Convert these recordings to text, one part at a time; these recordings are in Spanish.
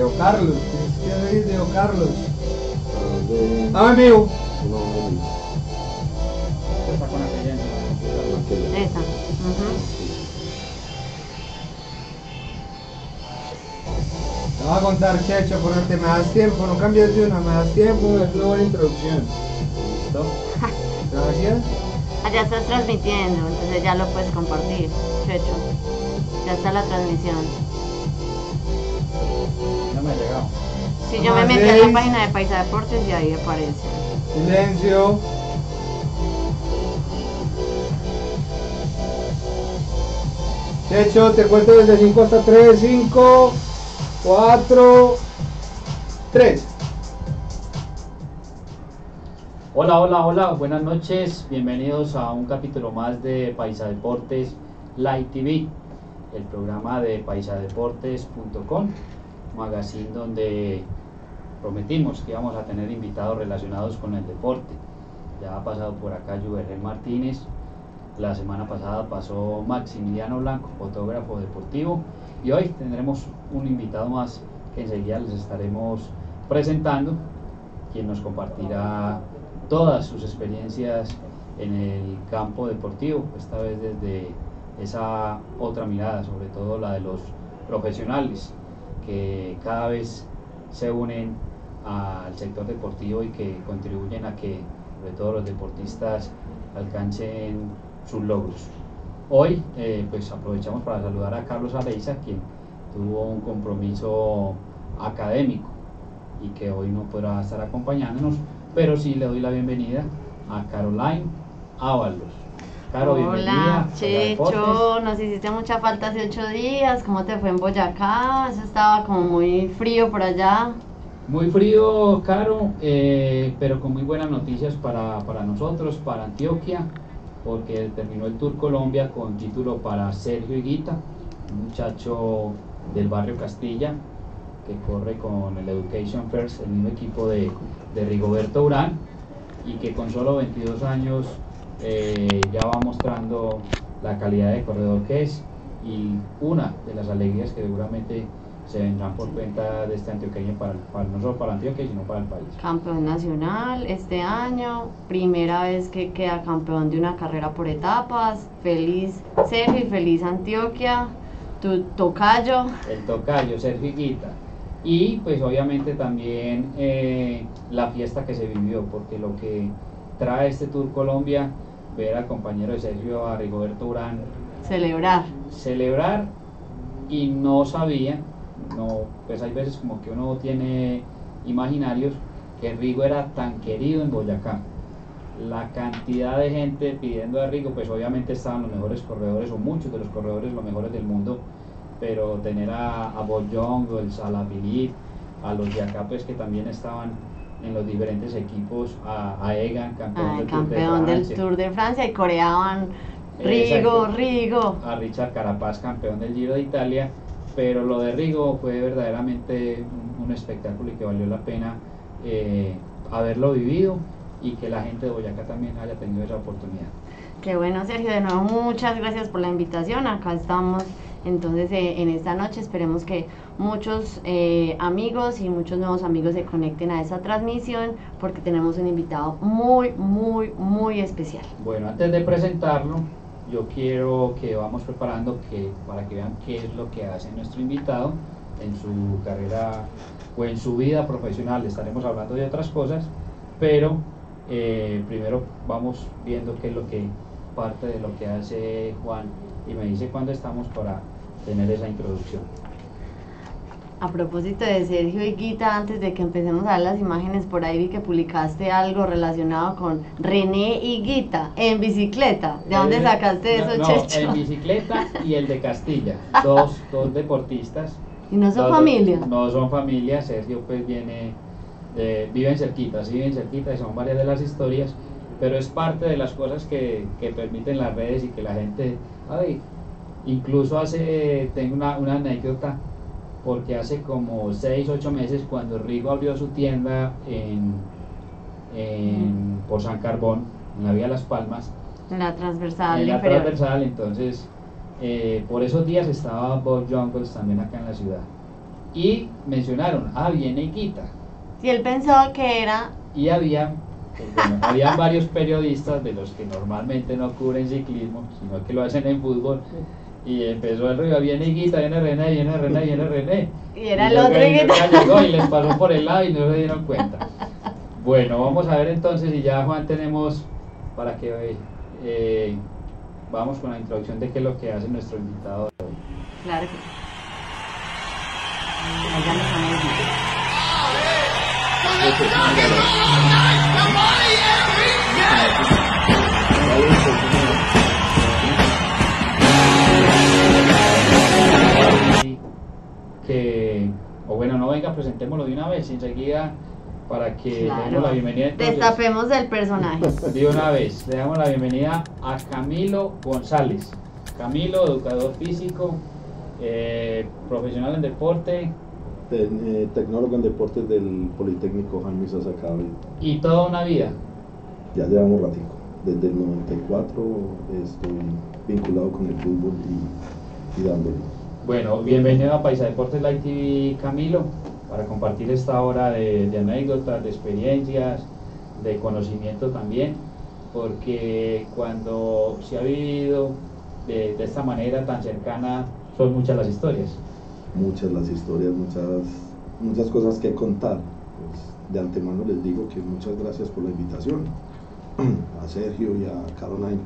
Diego Carlos. ¿Qué es Diego Carlos? de... Ah, amigo. No, no, Está con aquella. Esa. Te voy a contar, Checho, porque te me das tiempo, no cambies de una, me das tiempo, es una buena introducción. ¿Listo? Gracias. Ah, ya estás transmitiendo, entonces ya lo puedes compartir, Checho. Ya está la transmisión. Me ha llegado. Si yo me metí a seis. la página de Paisa Deportes y ahí aparece. Silencio. Checho, te cuento desde 5 hasta 3, 5, 4, 3. Hola, hola, hola, buenas noches. Bienvenidos a un capítulo más de Paisa Deportes Live TV, el programa de paisadeportes.com, magazine donde prometimos que íbamos a tener invitados relacionados con el deporte. Ya ha pasado por acá Juverel Martínez, la semana pasada pasó Maximiliano Blanco, fotógrafo deportivo, y hoy tendremos un invitado más que enseguida les estaremos presentando, quien nos compartirá todas sus experiencias en el campo deportivo, esta vez desde esa otra mirada, sobre todo la de los profesionales, que cada vez se unen al sector deportivo y que contribuyen a que sobre todo los deportistas alcancen sus logros. Hoy eh, pues aprovechamos para saludar a Carlos Areiza, quien tuvo un compromiso académico y que hoy no podrá estar acompañándonos, pero sí le doy la bienvenida a Caroline Ábalos. Caro. Hola. Checho, nos hiciste mucha falta hace ocho días. ¿Cómo te fue en Boyacá? Eso estaba como muy frío por allá. Muy frío, Caro, eh, pero con muy buenas noticias para, para nosotros, para Antioquia, porque terminó el Tour Colombia con título para Sergio Higuita, un muchacho del barrio Castilla, que corre con el Education First, el mismo equipo de, de Rigoberto Urán, y que con solo 22 años eh, ya va mostrando la calidad de corredor que es, y una de las alegrías que seguramente se vendrán por cuenta de este antioqueño para, para- no solo para Antioquia, sino para el país. Campeón nacional este año. Primera vez que queda campeón de una carrera por etapas. Feliz Sergio feliz Antioquia. Tu tocayo. El tocayo, Sergio Higuita. Y pues obviamente también eh, la fiesta que se vivió, porque lo que trae este Tour Colombia, ver al compañero de Sergio, a Rigoberto Urán, Celebrar. celebrar y no sabía, no, pues hay veces como que uno tiene imaginarios que Rigo era tan querido en Boyacá. La cantidad de gente pidiendo a Rigo, pues obviamente estaban los mejores corredores o muchos de los corredores los mejores del mundo, pero tener a, a o el Salafilip, a los de acá pues que también estaban en los diferentes equipos, a, a Egan, campeón, Ah, del, Tour de del Francia. Tour de Francia y coreaban Rigo, Exacto. Rigo. a Richard Carapaz, campeón del Giro de Italia, pero lo de Rigo fue verdaderamente un, un espectáculo y que valió la pena eh, haberlo vivido y que la gente de Boyacá también haya tenido esa oportunidad. Qué bueno, Sergio. De nuevo, muchas gracias por la invitación. Acá estamos. Entonces, eh, en esta noche esperemos que muchos eh, amigos y muchos nuevos amigos se conecten a esa transmisión porque tenemos un invitado muy, muy, muy especial. Bueno, antes de presentarlo, yo quiero que vamos preparando que, para que vean qué es lo que hace nuestro invitado en su carrera o en su vida profesional. Estaremos hablando de otras cosas, pero eh, primero vamos viendo qué es lo que parte de lo que hace Juan y me dice cuándo estamos para tener esa introducción. A propósito de Sergio y Guita, antes de que empecemos a ver las imágenes, por ahí vi que publicaste algo relacionado con René y Guita en bicicleta. ¿De dónde Eh, sacaste no, eso, no, Checho? En bicicleta y el de Castilla, dos, dos deportistas. ¿Y no son dos- familia? No son familia, Sergio pues viene, de, viven cerquita, sí viven cerquita y son varias de las historias, pero es parte de las cosas que, que permiten las redes y que la gente, ay, incluso hace, tengo una, una anécdota, porque hace como 6, 8 meses cuando Rigo abrió su tienda en, en, por San Carbón, en la vía Las Palmas, En la transversal en la inferior. transversal, entonces eh, por esos días estaba Bob Jungles también acá en la ciudad. y mencionaron, ah, viene Guita. Y él pensó que era Y había, pues, bueno, había varios periodistas de los que normalmente no cubren ciclismo, sino que lo hacen en fútbol. Y empezó el río, viene Guita, viene René, viene René, viene René. Y era el otro Higuita. llegó y les pasó por el lado y no se dieron cuenta. Bueno, vamos a ver entonces y ya Juan tenemos para que eh, vamos con la introducción de qué es lo que hace nuestro invitado hoy. Claro que sí. Que, o bueno, no venga, presentémoslo de una vez enseguida para que le demos Claro. la bienvenida. entonces. Destapemos del personaje. De una vez, le damos la bienvenida a Camilo González. Camilo, educador físico, eh, profesional en deporte Te- eh, tecnólogo en deportes del Politécnico Jaime Sasacabe. y toda una vida. Ya llevamos ratico. Desde el 94 estoy vinculado con el fútbol y, y dándole. Bueno, bienvenido a Paisa Deportes Live TV, Camilo, para compartir esta hora de, de anécdotas, de experiencias, de conocimiento también, porque cuando se ha vivido de, de esta manera tan cercana, son muchas las historias. Muchas las historias, muchas, muchas cosas que contar. Pues, de antemano les digo que muchas gracias por la invitación. A Sergio y a Caroline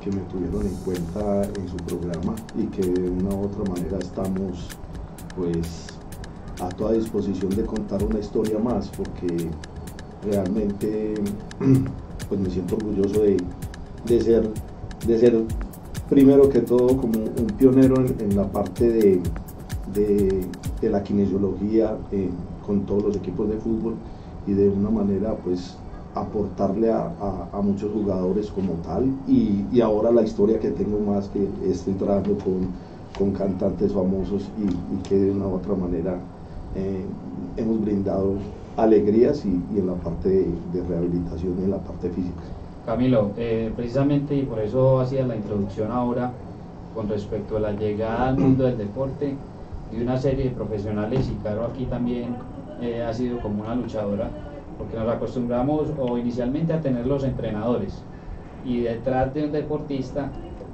que me tuvieron en cuenta en su programa y que de una u otra manera estamos pues a toda disposición de contar una historia más porque realmente pues me siento orgulloso de, de ser de ser primero que todo como un pionero en, en la parte de, de, la kinesiología eh, con todos los equipos de fútbol y de una manera pues aportarle a, a- muchos jugadores como tal y, y ahora la historia que tengo más que estoy trabajando con, con cantantes famosos y, que de una u otra manera eh, hemos brindado alegrías y, en la parte de, de rehabilitación y en la parte física. Camilo, eh, precisamente y por eso hacía la introducción ahora con respecto a la llegada al mundo del deporte de una serie de profesionales y Caro aquí también eh, ha sido como una luchadora porque nos acostumbramos o inicialmente a tener los entrenadores. Y detrás de un deportista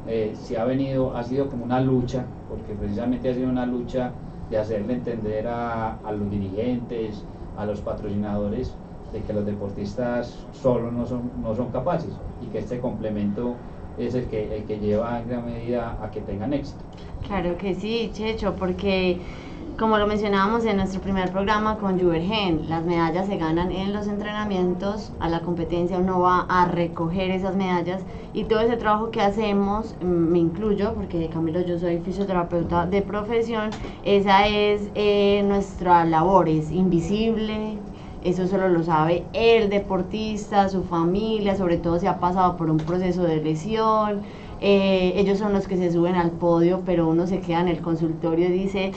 eh, se ha venido, ha sido como una lucha porque precisamente ha sido una lucha de hacerle entender a, a los dirigentes, a los patrocinadores de que los deportistas solo no son, no son capaces y que este complemento es el que, el que lleva en gran medida a que tengan éxito. Claro que sí, Checho, porque como lo mencionábamos en nuestro primer programa con Juvergen, las medallas se ganan en los entrenamientos, a la competencia uno va a recoger esas medallas y todo ese trabajo que hacemos, mm, me incluyo, porque Camilo yo soy fisioterapeuta de profesión, esa es eh, nuestra labor, es invisible, eso solo lo sabe el deportista, su familia, sobre todo si ha pasado por un proceso de lesión. eh, ellos son los que se suben al podio, pero uno se queda en el consultorio y dice,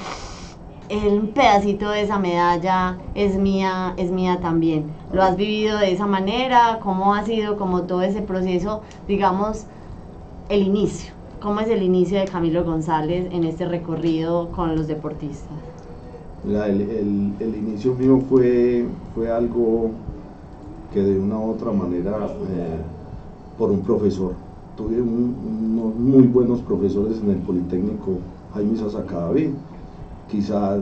el pedacito de esa medalla es mía, es mía también. ¿Lo has vivido de esa manera? ¿Cómo ha sido como todo ese proceso, digamos, el inicio? ¿Cómo es el inicio de Camilo González en este recorrido con los deportistas? El, inicio mío fue, fue algo que de una u otra manera eh, por un profesor. Tuve un- unos muy buenos profesores en el Politécnico Jaime Sasacadavid. Quizás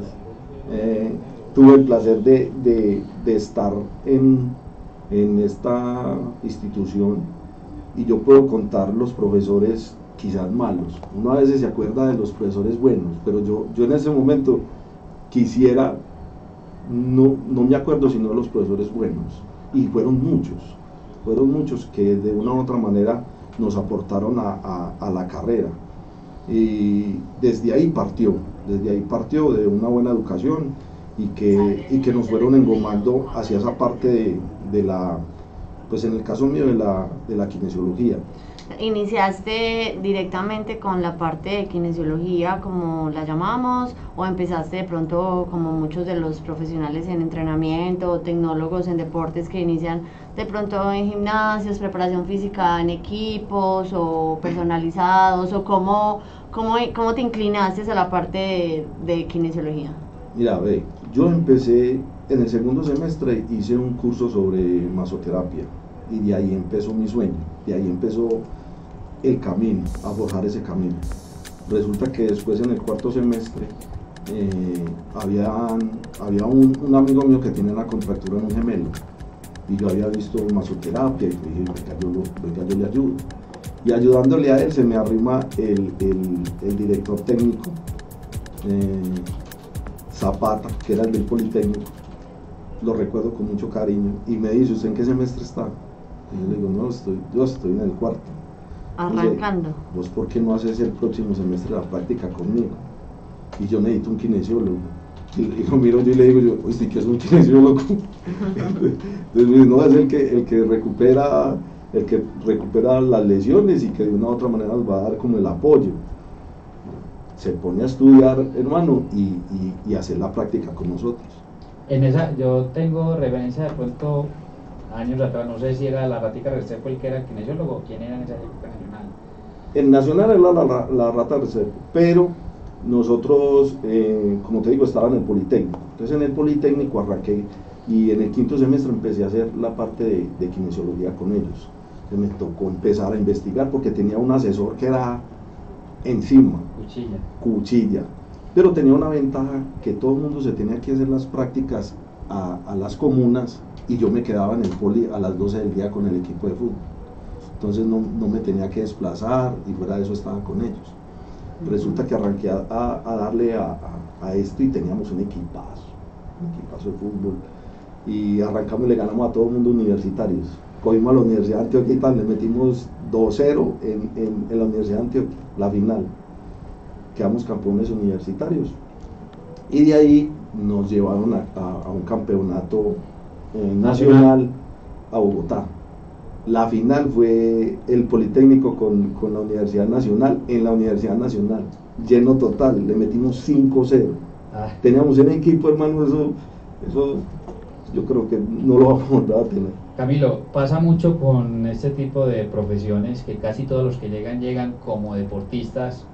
eh, tuve el placer de, de- de estar en, en esta institución y yo puedo contar los profesores quizás malos. Uno a veces se acuerda de los profesores buenos, pero yo, yo en ese momento quisiera, no, no me acuerdo sino de los profesores buenos, y fueron muchos, fueron muchos que de una u otra manera nos aportaron a, a- a la carrera. Y desde ahí partió, desde ahí partió de una buena educación y que, y que nos fueron engomando hacia esa parte de, de la, pues en el caso mío de la, de la kinesiología. ¿Iniciaste directamente con la parte de kinesiología, como la llamamos, o empezaste de pronto, como muchos de los profesionales en entrenamiento, o tecnólogos en deportes que inician de pronto en gimnasios, preparación física en equipos o personalizados, o cómo, cómo, cómo te inclinaste a la parte de, kinesiología? Mira, ve, yo empecé en el segundo semestre, hice un curso sobre masoterapia y de ahí empezó mi sueño, de ahí empezó el camino, a forjar ese camino. Resulta que después en el cuarto semestre eh, había, un, amigo mío que tiene una contractura en un gemelo y yo había visto masoterapia y dije, venga, yo, venga, yo le ayudo. Y ayudándole a él se me arrima el, el- el director técnico, eh, Zapata, que era el del Politécnico, lo recuerdo con mucho cariño, y me dice, ¿usted en qué semestre está? Y yo le digo, no, estoy, yo estoy en el cuarto. Arrancando. ¿Vos por qué no haces el próximo semestre la práctica conmigo? Y yo necesito un kinesiólogo. Y le digo, miro yo y le digo, yo, oye, ¿qué es un kinesiólogo? Entonces me dice, no, es el que, el que recupera el que recupera las lesiones y que de una u otra manera nos va a dar como el apoyo. Se pone a estudiar, hermano, y, y, y hacer la práctica con nosotros. En esa, yo tengo referencia de pronto años atrás, no sé si era la ratica Restrepo el que era kinesiólogo o quién era en esa época nacional. En Nacional era la, la, la rata reserva, pero nosotros, eh, como te digo, estaba en el Politécnico. Entonces en el Politécnico arranqué y en el quinto semestre empecé a hacer la parte de, de kinesiología con ellos. Entonces me tocó empezar a investigar porque tenía un asesor que era encima, Cuchilla. cuchilla. Pero tenía una ventaja que todo el mundo se tenía que hacer las prácticas a, a las comunas y yo me quedaba en el poli a las 12 del día con el equipo de fútbol. Entonces no, no me tenía que desplazar y fuera de eso estaba con ellos. Resulta que arranqué a, a- darle a, a- a esto y teníamos un equipazo, un equipazo de fútbol. Y arrancamos y le ganamos a todo el mundo universitarios. Cogimos a la Universidad de Antioquia y tal, le metimos 2-0 en, en- en la Universidad de Antioquia, la final. Quedamos campeones universitarios. Y de ahí nos llevaron a, a- a un campeonato eh, nacional a Bogotá. La final fue el Politécnico con, con la Universidad Nacional, en la Universidad Nacional, lleno total, le metimos 5-0. Ah, Teníamos un equipo, hermano, eso, eso yo creo que no lo vamos a volver a tener. Camilo, pasa mucho con este tipo de profesiones que casi todos los que llegan llegan como deportistas,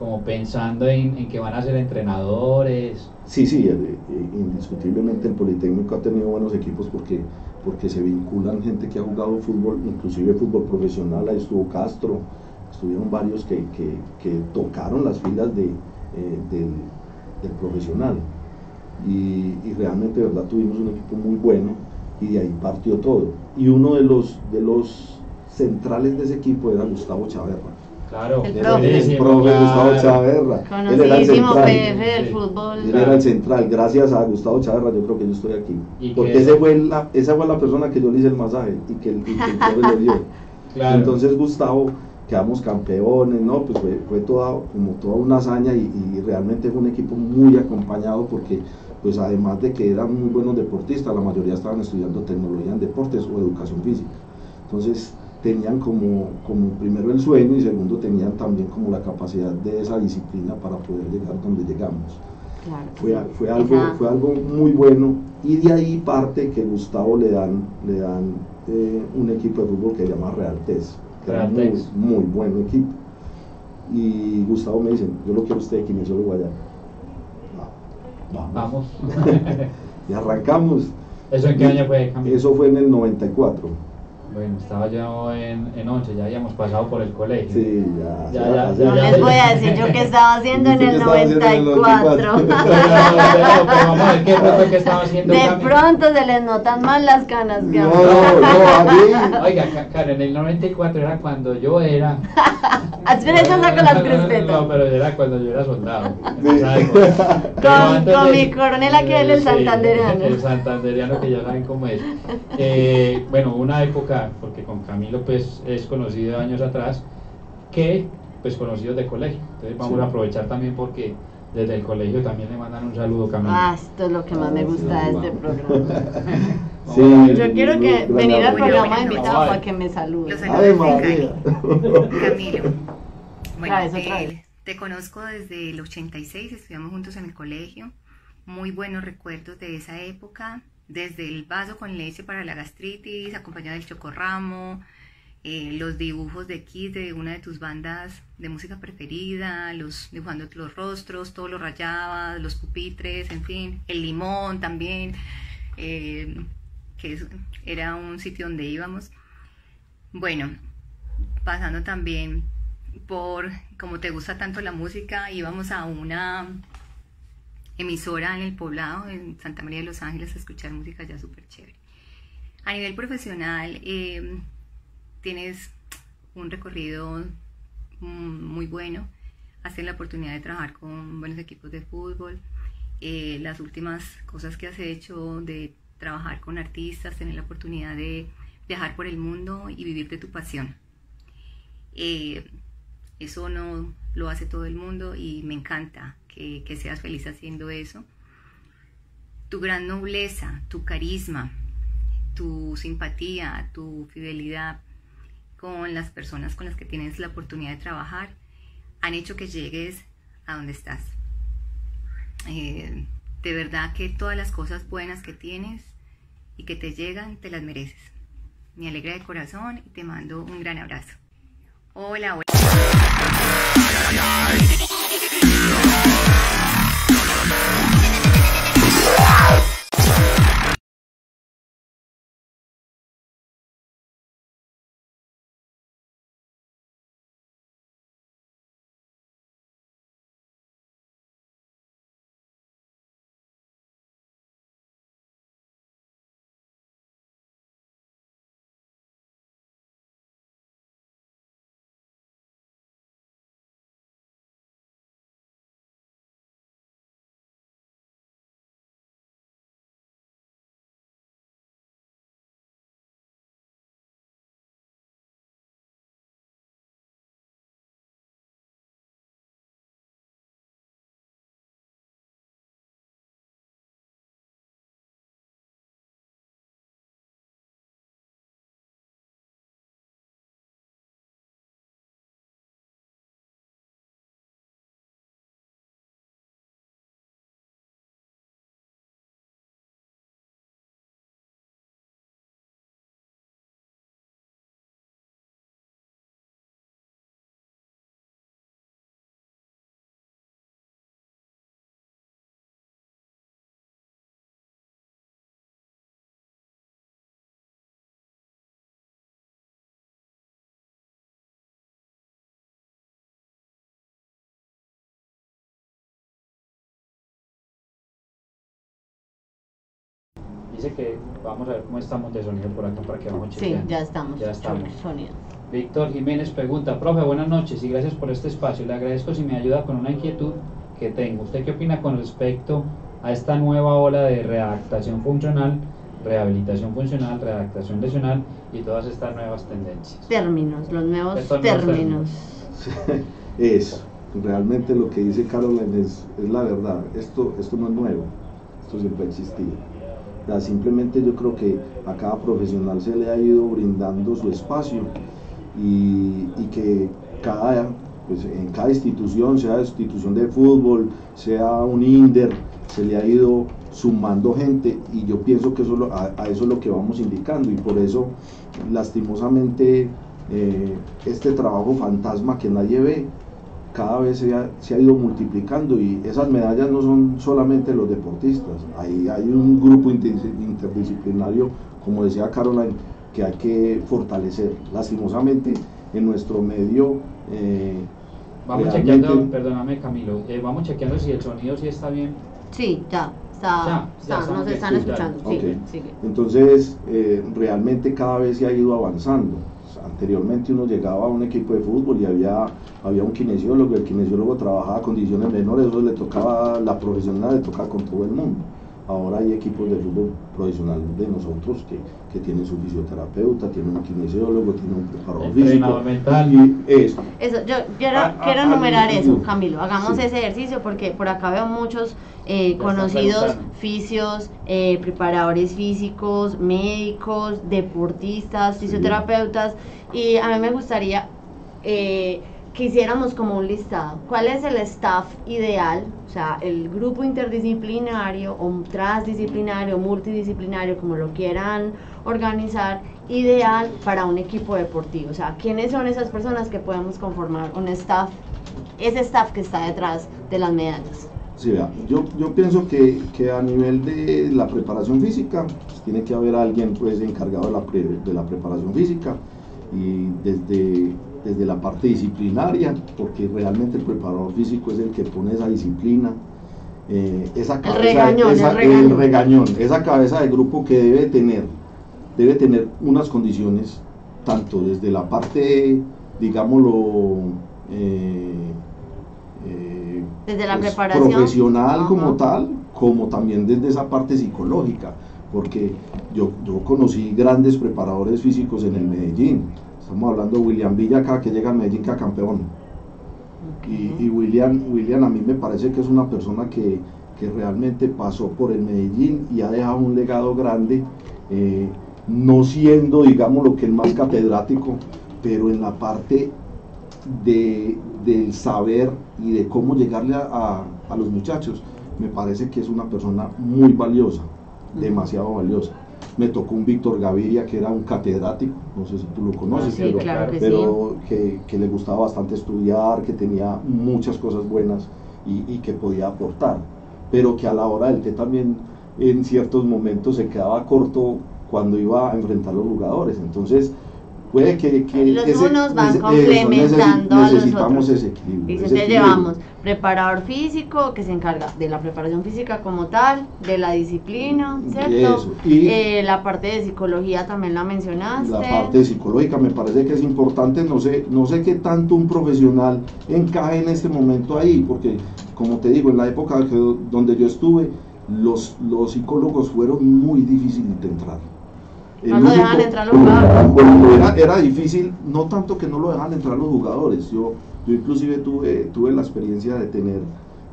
como pensando en, en que van a ser entrenadores. Sí, sí, eh, eh, indiscutiblemente el Politécnico ha tenido buenos equipos porque, porque se vinculan gente que ha jugado fútbol, inclusive fútbol profesional, ahí estuvo Castro, estuvieron varios que, que- tocaron las filas de, eh, del, profesional. Y, realmente, verdad, tuvimos un equipo muy bueno y de ahí partió todo. Y uno de los, de los centrales de ese equipo era Gustavo Chaverra. Claro, El profe. el profe. Gustavo Chaverra. Él era el Conocidísimo central. PF del Sí. fútbol. Él Claro. era el central, gracias a Gustavo Chaverra yo creo que yo estoy aquí. Y Porque que- ese fue la, esa fue la persona que yo le hice el masaje y que el, y que el profe le dio. Claro. Entonces Gustavo, quedamos campeones, ¿no? Pues fue, fue toda, como toda una hazaña y, y realmente fue un equipo muy acompañado porque pues además de que eran muy buenos deportistas, la mayoría estaban estudiando tecnología en deportes o educación física. Entonces tenían como, como primero el sueño y segundo tenían también como la capacidad de esa disciplina para poder llegar donde llegamos. Claro. Fue, a- fue, algo, fue algo muy bueno y de ahí parte que Gustavo le dan, le dan eh, un equipo de fútbol que se llama Realtes, que era muy, muy buen equipo. Y Gustavo me dice, yo lo quiero usted de kinesiólogo allá. Va, Vamos. Y arrancamos. ¿Eso en qué Y año fue, Camilo? Eso fue en el 94. Bueno, estaba yo en, en 11, ya habíamos pasado por el colegio. Sí, ya. Ya, ya, hace- No ya, les voy a decir yo qué estaba haciendo en ¿Usted el qué estaba haciendo en el 94. Pero, pero, pero vamos a ver qué fue que estaba haciendo De pronto se les notan más las canas que No, no, a mí. Oiga, Karen, en el 94 era cuando yo era. Espera, eso saco las No, crispetas. pero era cuando yo era soldado. Con- con mi coronel aquel, el santandereano. El santandereano que ya saben cómo es. Eh, bueno, una época, porque con Camilo pues es conocido de años atrás, que pues conocidos de colegio. Entonces vamos Sí. a aprovechar también porque desde el colegio también le mandan un saludo Camilo. Ah, esto es lo que más me gusta de este programa. Sí, Yo quiero que venir al programa invitado vale. para que me salude. Los Ay, María. Camilo. Bueno, otra eh, te conozco desde el 86, estudiamos juntos en el colegio. Muy buenos recuerdos de esa época, desde el vaso con leche para la gastritis, acompañado del chocorramo, eh, los dibujos de Kiss de una de tus bandas de música preferida, los dibujando los rostros, todo lo rayabas, los pupitres, en fin, el limón también, eh, que era un sitio donde íbamos. Bueno, pasando también por, como te gusta tanto la música, íbamos a una emisora en el poblado, en Santa María de los Ángeles, a escuchar música ya súper chévere. A nivel profesional, eh, tienes un recorrido mm, muy bueno, tenido la oportunidad de trabajar con buenos equipos de fútbol, eh, las últimas cosas que has hecho de trabajar con artistas, tener la oportunidad de viajar por el mundo y vivir de tu pasión. Eh, eso no lo hace todo el mundo y me encanta que, seas feliz haciendo eso. Tu gran nobleza, tu carisma, tu simpatía, tu fidelidad, con las personas con las que tienes la oportunidad de trabajar han hecho que llegues a donde estás. Eh, de verdad que todas las cosas buenas que tienes y que te llegan, te las mereces. Me alegra de corazón y te mando un gran abrazo. Hola, hola. Dice que vamos a ver cómo estamos de sonido por acá para que vamos Sí, chequeando. ya estamos. Ya estamos. Sonido. Víctor Jiménez pregunta, profe, buenas noches y gracias por este espacio. Le agradezco si me ayuda con una inquietud que tengo. ¿Usted qué opina con respecto a esta nueva ola de readaptación funcional, rehabilitación funcional, readaptación lesional y todas estas nuevas tendencias? Términos, los nuevos Estos nuevos términos. es realmente lo que dice Caroline es, es la verdad. Esto, esto no es nuevo, esto siempre ha existido. O simplemente yo creo que a cada profesional se le ha ido brindando su espacio y, que cada, pues, en cada institución, sea institución de fútbol, sea un INDER, se le ha ido sumando gente y yo pienso que eso a, a eso es lo que vamos indicando y por eso lastimosamente eh, este trabajo fantasma que nadie ve cada vez se ha, se ha ido multiplicando y esas medallas no son solamente los deportistas, hay, hay un grupo inter- interdisciplinario, como decía Caroline, que hay que fortalecer. Lastimosamente en nuestro medio... eh, Vamos realmente- chequeando, perdóname Camilo, eh, vamos chequeando si el sonido sí está bien. Sí, ya. Está, Ya, ya está, nos están escuchando. Ok. Sigue, sigue. Entonces, eh, realmente cada vez se ha ido avanzando. Anteriormente uno llegaba a un equipo de fútbol y había, había un kinesiólogo, el kinesiólogo trabajaba condiciones menores, eso le tocaba, la profesional le tocaba con todo el mundo. Ahora hay equipos de fútbol profesional de nosotros que, que tienen su fisioterapeuta, tienen un kinesiólogo, tienen un preparador físico. mental. Y eso. Eso, yo quiero, Ah, ah, quiero ah, enumerar eso. Camilo. Hagamos Sí. ese ejercicio porque por acá veo muchos eh, conocidos fisios, eh, preparadores físicos, médicos, deportistas, fisioterapeutas. Y a mí me gustaría eh, quisiéramos como un listado, ¿cuál es el staff ideal? O sea, el grupo interdisciplinario o transdisciplinario, multidisciplinario, como lo quieran organizar, ideal para un equipo deportivo. O sea, ¿quiénes son esas personas que podemos conformar un staff, ese staff que está detrás de las medallas? Sí, vea, yo, yo pienso que, que, a nivel de la preparación física, pues, tiene que haber alguien pues encargado de la, de la preparación física y desde desde la parte disciplinaria, porque realmente el preparador físico es el que pone esa disciplina, eh, esa cabeza, regañón, esa, el regañón. regañón, esa cabeza de grupo que debe tener, debe tener unas condiciones, tanto desde la parte, digámoslo, eh, eh, desde la pues, preparación. profesional como tal, como también desde esa parte psicológica, porque yo, yo conocí grandes preparadores físicos en el Medellín, estamos hablando de William Villa acá que llega a Medellín que campeón. Y, y William, William a mí me parece que es una persona que, que realmente pasó por el Medellín y ha dejado un legado grande, eh, no siendo, digamos, lo que el más catedrático, pero en la parte de, del saber y de cómo llegarle a, a- a los muchachos, me parece que es una persona muy valiosa, demasiado valiosa. Me tocó un Víctor Gaviria que era un catedrático, no sé si tú lo conoces, Sí, pero, claro que sí. que, que le gustaba bastante estudiar, que tenía muchas cosas buenas y, y que podía aportar, pero que a la hora del té también en ciertos momentos se quedaba corto cuando iba a enfrentar a los jugadores. Entonces, puede que, que Los unos van eso, complementando a los necesitamos otros. ese equilibrio. Y ese equilibrio. llevamos preparador físico que se encarga de la preparación física como tal, de la disciplina, ¿cierto? Y- Eh, la parte de psicología también la mencionaste. La parte psicológica me parece que es importante, no sé, no sé qué tanto un profesional encaje en este momento ahí, porque como te digo, en la época que- donde yo estuve, los, los psicólogos fueron muy difíciles de entrar. El No lo dejaban entrar los jugadores. Era, era difícil, no tanto que no lo dejaban entrar los jugadores, yo, yo inclusive tuve, tuve la experiencia de tener,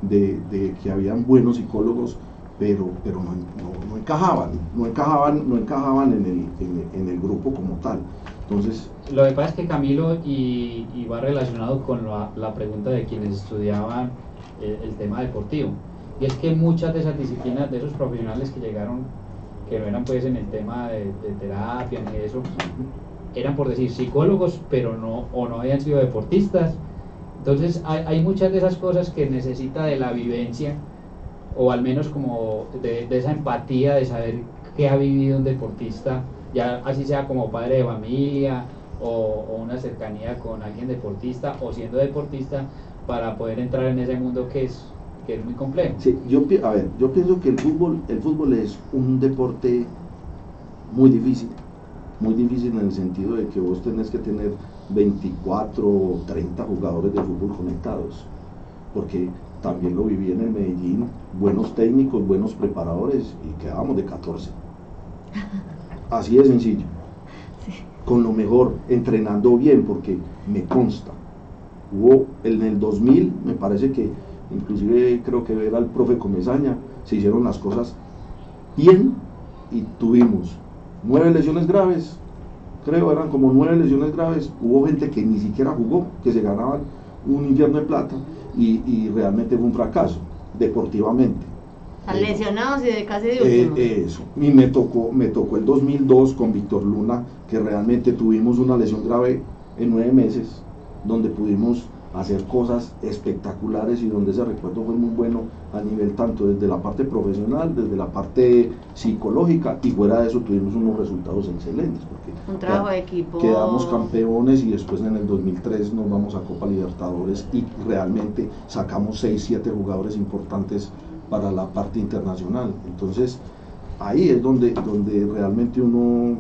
de, de que habían buenos psicólogos, pero, pero no, no- encajaban, no encajaban, no encajaban en el, en, grupo como tal. Entonces, Lo que pasa es que Camilo, y, va relacionado con la, pregunta de quienes estudiaban el, el tema deportivo, y es que muchas de esas disciplinas, de esos profesionales que llegaron, que no eran pues en el tema de, de terapia ni eso, eran por decir psicólogos, pero no, o no habían sido deportistas. Entonces hay, hay muchas de esas cosas que necesita de la vivencia, o al menos como de, de esa empatía de saber qué ha vivido un deportista, ya así sea como padre de familia o, o una cercanía con alguien deportista o siendo deportista para poder entrar en ese mundo que es, que es muy complejo. sí, yo, a ver, yo pienso que el fútbol, el fútbol es un deporte muy difícil, muy difícil en el sentido de que vos tenés que tener 24 o 30 jugadores de fútbol conectados, porque también lo viví en el Medellín, buenos técnicos, buenos preparadores y quedábamos de 14. Así de sencillo. Con lo mejor, entrenando bien, porque me consta. Hubo en el 2000, me parece que inclusive creo que era el profe Comesaña, se hicieron las cosas bien y tuvimos nueve lesiones graves, creo eran como nueve lesiones graves, hubo gente que ni siquiera jugó, que se ganaban un infierno de plata y, y realmente fue un fracaso, deportivamente. Están lesionados y de casi de Eh, último. eso. Y me tocó, me tocó el 2002 con Víctor Luna, que realmente tuvimos una lesión grave en nueve meses, donde pudimos hacer cosas espectaculares y donde ese recuerdo fue muy bueno a nivel tanto desde la parte profesional, desde la parte psicológica y fuera de eso tuvimos unos resultados excelentes. Porque Un trabajo de equipo. Quedamos campeones y después en el 2003 nos vamos a Copa Libertadores y realmente sacamos 6, 7 jugadores importantes para la parte internacional. Entonces, ahí es donde, donde realmente uno,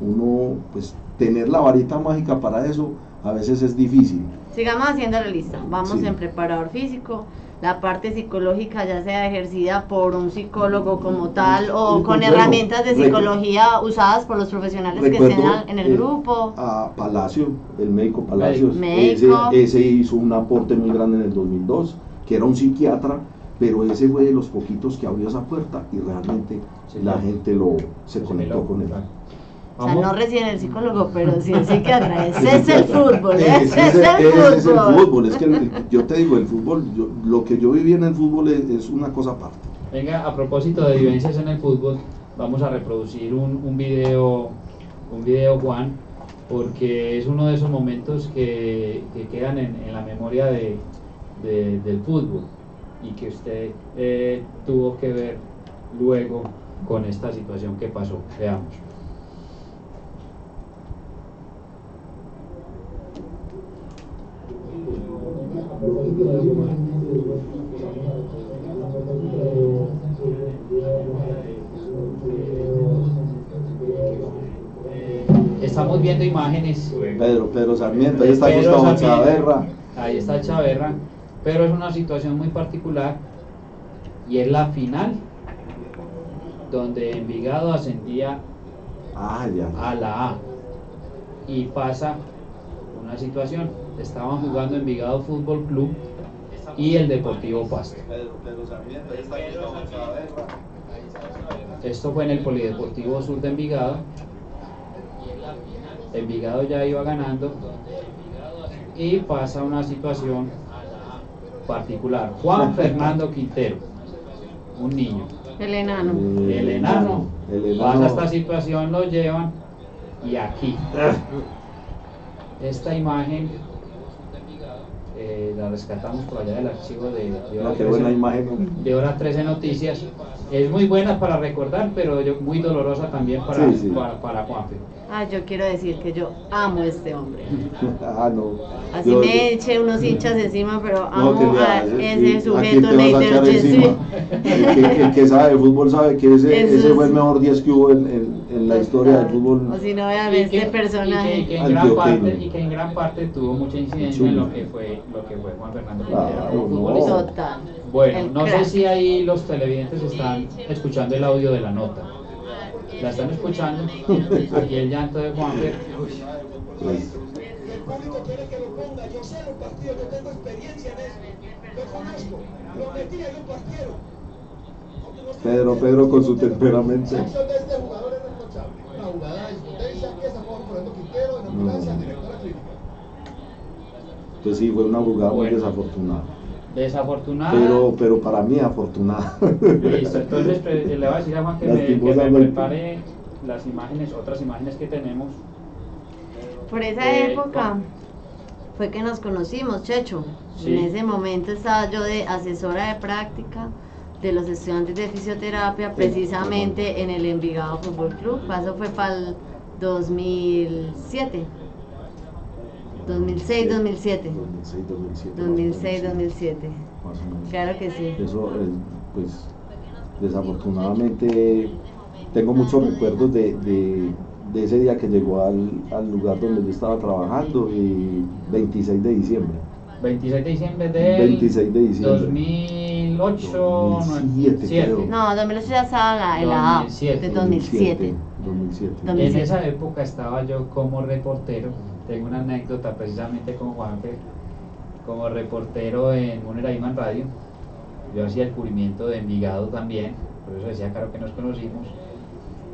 uno, pues, tener la varita mágica para eso a veces es difícil. Sigamos haciendo la lista. Vamos Sí. en preparador físico. La parte psicológica ya sea ejercida por un psicólogo como tal o con bueno, herramientas de psicología usadas por los profesionales que estén en el eh, grupo. A Palacio, el médico Palacios, Médico. Ese, ese hizo un aporte muy grande en el 2002, que era un psiquiatra, pero ese fue de los poquitos que abrió esa puerta y realmente Sí, la gente lo se conectó con él. O sea, no recién el psicólogo, pero sí el psiquiatra. Ese es el fútbol, Ese ese es el ese es el fútbol. fútbol. Es que el- yo te digo, el fútbol, yo- lo que yo viví en el fútbol es, es una cosa aparte. Venga, a propósito de vivencias en el fútbol, vamos a reproducir un, un video, un video Juan, porque es uno de esos momentos que, que quedan en, en la memoria de, de- del fútbol y que usted eh, tuvo que ver luego con esta situación que pasó. Veamos. Estamos viendo imágenes Pedro, Pedro Sarmiento, ahí está Pedro Gustavo Sarmiento. Chaverra. Ahí está Chaverra, pero es una situación muy particular y es la final donde Envigado ascendía Ah, ya. a la A y pasa una situación. Estaban jugando Envigado Fútbol Club y el Deportivo Pasto. Esto fue en el Polideportivo Sur de Envigado. Envigado ya iba ganando y pasa una situación particular. Juan Fernando Quintero, un niño, El enano. el enano, El enano. pasa esta situación, lo llevan y aquí. Esta imagen eh, la rescatamos por allá del archivo de, de hora qué 13 buena imagen. de hora 13 Noticias. Es muy buena para recordar, pero yo- muy dolorosa también para, Sí, sí. para, para Juanfe. Ah, yo quiero decir que yo amo a este hombre. ah, no. Así Yo- me eché unos hinchas encima, pero amo a ese ¿a sujeto quién te vas a Neider echar Jesse. encima? El que, el que sabe de fútbol sabe que ese, Eso ese fue el mejor 10 que hubo en, en- en la historia del fútbol. O si no vean este que- personaje. Y que, y que en gran parte, y que en gran parte tuvo mucha incidencia en lo que fue, lo que fue Juan Fernando Quintero Claro, no. Total. Bueno, El no sé si ahí los televidentes están escuchando el audio de la nota. ¿La están escuchando? Aquí el llanto de Juanfer. Pues, El público quiere que lo ponga. Yo sé los partidos, yo tengo experiencia en eso. Lo conozco. Lo metí en un partido. Pedro, Pedro con su temperamento. La acción de este jugador es reprochable. La jugada de potencia, que es a favor Fernando Quintero, en ambulancia, No. directora clínica. Pues sí, fue una jugada muy desafortunada. Desafortunada. Pero, pero para mí afortunada. Listo, entonces pre- le voy a decir a Juan que me, que me prepare las imágenes, otras imágenes que tenemos. Por esa Eh, época fue que nos conocimos, Checho. Sí. En ese momento estaba yo de asesora de práctica de los estudiantes de fisioterapia, precisamente en el Envigado Fútbol Club. Eso fue para el 2007. 2006, 2007. 2006, 2007. 2006, 2007. Más o menos. Claro que sí. Eso, eh, pues, desafortunadamente, tengo muchos recuerdos de, de- de ese día que llegó al, al lugar donde yo estaba trabajando, y 26 de diciembre. 26 de diciembre del 26 de diciembre. 2008, 2007 2007. creo. No, 2008 ya estaba en la, en la A, 2007. de 2007. 2007. En 2007. esa época estaba yo como reportero, tengo una anécdota precisamente con Juanfer, como reportero en Munera Radio, yo hacía el cubrimiento de Envigado también, por eso decía claro que nos conocimos,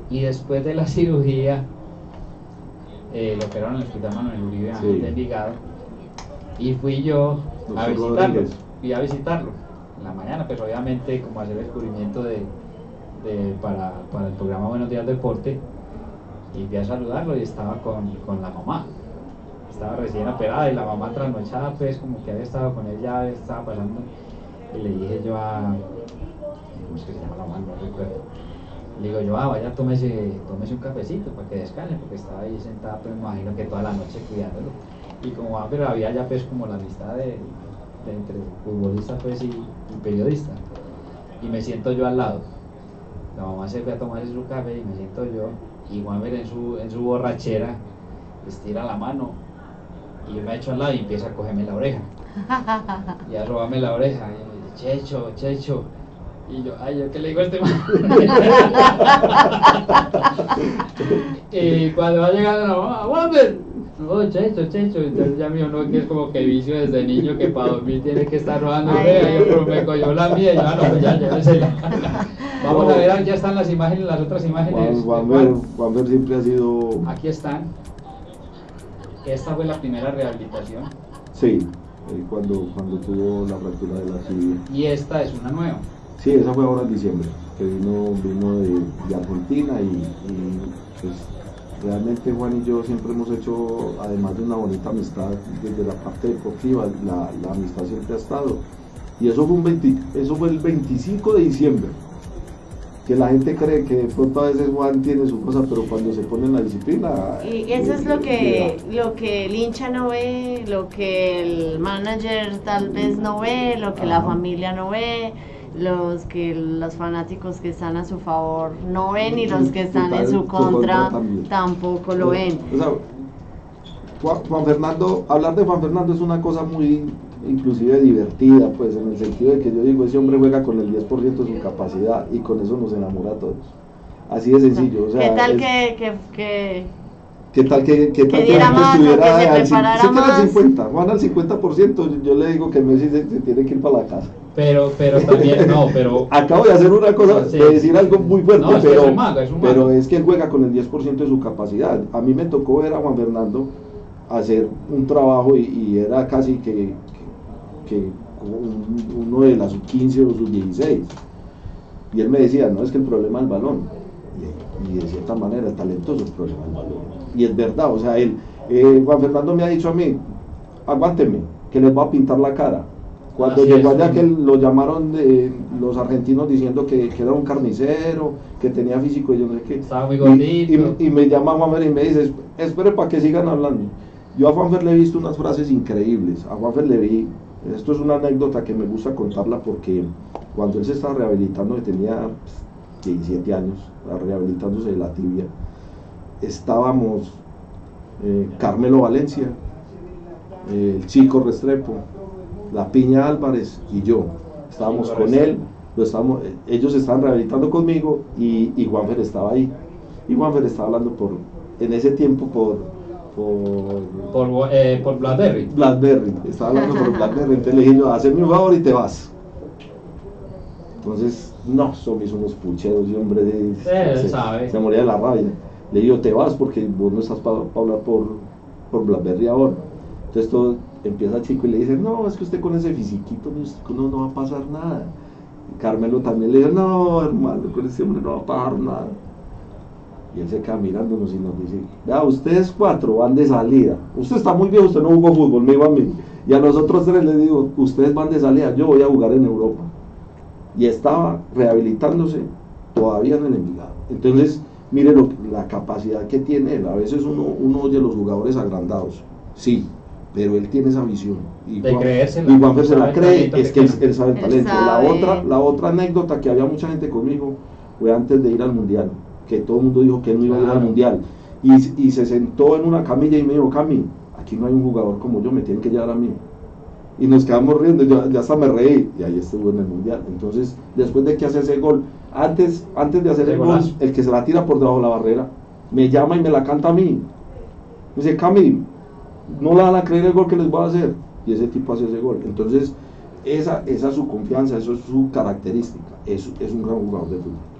y después de la cirugía, eh, lo operaron en el hospital Manuel Uribe Sí. de Envigado, y fui yo a visitarlo, Rodríguez. fui a visitarlo, en la mañana, pues obviamente como hacer el cubrimiento de, de- para, para el programa Buenos Días Deporte, y fui a saludarlo y estaba con, con la mamá. Estaba recién operada y la mamá trasnochada, pues como que había estado con ella, estaba pasando. Y le dije yo a. ¿Cómo es que se llama la mamá? No recuerdo. Le digo yo, ah, vaya, tómese, tómese un cafecito para que descanse, porque estaba ahí sentada, pues me imagino que toda la noche cuidándolo. Y como ah, pero había ya pues como la amistad de, entre futbolista pues y, periodista. Y me siento yo al lado. La mamá se fue a tomarse su café y me siento yo. Y Juanfer en su, en su borrachera estira la mano y yo me echo al lado y empieza a cogerme la oreja. Y a robarme la oreja. Y me dice, Checho, Checho. Y yo, ay, ¿yo qué le digo a este man? y cuando va llegando la mamá, Juanfer, No, Checho, Checho, entonces ya mío no, que es como que vicio desde niño que para dormir tiene que estar rea, ay. yo pero me cogió la mía y yo, ah, no, pues ya, llévesela. Vamos a ver, ya están las imágenes, las otras imágenes. Juan Ver siempre ha sido, Aquí están. Esta fue la primera rehabilitación sí, eh, cuando, cuando tuvo la fractura de la tibia. y esta es una nueva. Sí, esa fue ahora en diciembre, que vino, vino de, de Argentina y, y, pues realmente Juan y yo siempre hemos hecho, además de una bonita amistad desde la parte deportiva, la, la amistad siempre ha estado. Y eso fue, un 20 eso fue el 25 de diciembre. Que la gente cree que de pronto a veces Juan tiene su cosa, pero cuando se pone en la disciplina... Y eso es lo que, lo que el hincha no ve, lo que el manager tal vez no ve, lo que la familia no ve, los que los fanáticos que están a su favor no ven y los que están en su contra contra tampoco lo ven. O sea, Juan Fernando, hablar de Juan Fernando es una cosa muy inclusive divertida, pues en el sentido de que yo digo, ese hombre juega con el 10% de su capacidad y con eso nos enamora a todos. Así de sencillo. O sea, ¿Qué tal es- que, que, que ¿Qué tal que, qué tal diera Juan más estuviera que se al que más? 50, Juan al 50%, yo, le digo que Messi se, se tiene que ir para la casa. Pero, pero también, no, pero Acabo de hacer una cosa, Sí. de decir algo muy fuerte, No, es que pero, es un mago, es un mago. pero es que él juega con el 10% de su capacidad. A mí me tocó ver a Juan Fernando hacer un trabajo y, y era casi que, que, que un- uno de las sub 15 o sub 16. Y él me decía, no es que el problema es el balón. Y, y de cierta manera el talento es el problema del balón. Y es verdad, o sea, él, eh, Juan Fernando me ha dicho a mí, aguánteme, que les voy a pintar la cara. Cuando Así llegó es. allá que lo llamaron de, los argentinos diciendo que, que era un carnicero, que tenía físico y yo no sé qué. Estaba muy. Y, y me llama Juanfer y me dice, espere para que sigan hablando. Yo a Juanfer le he visto unas frases increíbles. A Juanfer le vi, esto es una anécdota que me gusta contarla porque cuando él se estaba rehabilitando, que tenía pues, 17 años, rehabilitándose de la tibia, estábamos eh, Carmelo Valencia, el Chico Restrepo, la Piña Álvarez y yo. Estábamos con él, lo estábamos, ellos estaban rehabilitando conmigo y, y Juanfer estaba ahí. Y Juanfer estaba hablando por, en ese tiempo por, por por, eh, por Blackberry. Blackberry, estaba hablando por Blackberry, entonces le dije yo, hazme un favor y te vas. Entonces, no, son mis unos pucheros y hombre de, él se, sabe. se moría de la rabia. Le digo, te vas porque vos no estás para hablar por, por Blackberry ahora. Entonces todo empieza chico y le dice, no, es que usted con ese fisiquito no, no, va a pasar nada. Carmelo también le dice, no, hermano, con ese hombre no va a pasar nada. Y él se queda mirándonos y nos dice, vea, ustedes cuatro van de salida. Usted está muy viejo, usted no jugó fútbol, me iba a mí. Y a nosotros tres les digo, ustedes van de salida, yo voy a jugar en Europa. Y estaba rehabilitándose todavía en el Envigado. Entonces, mire lo, la capacidad que tiene él. A veces uno, uno oye a los jugadores agrandados, sí, pero él tiene esa visión. Y De Juan- creérsela. y Juanfer se la cree, es que que él, sabe el talento. La otra, la otra anécdota que había mucha gente conmigo fue antes de ir al mundial, que todo el mundo dijo que él no iba a ir al mundial. Y, y se sentó en una camilla y me dijo, Cami, aquí no hay un jugador como yo, me tienen que llevar a mí. Y nos quedamos riendo, yo ya hasta me reí, y ahí estuvo en el mundial. Entonces, después de que hace ese gol, antes, antes de hacer el gol, golazo. el que se la tira por debajo de la barrera, me llama y me la canta a mí. Me dice, Cami, no la van a creer el gol que les voy a hacer. Y ese tipo hace ese gol. Entonces, esa, esa es su confianza, eso es su característica. Es, es un gran jugador de fútbol.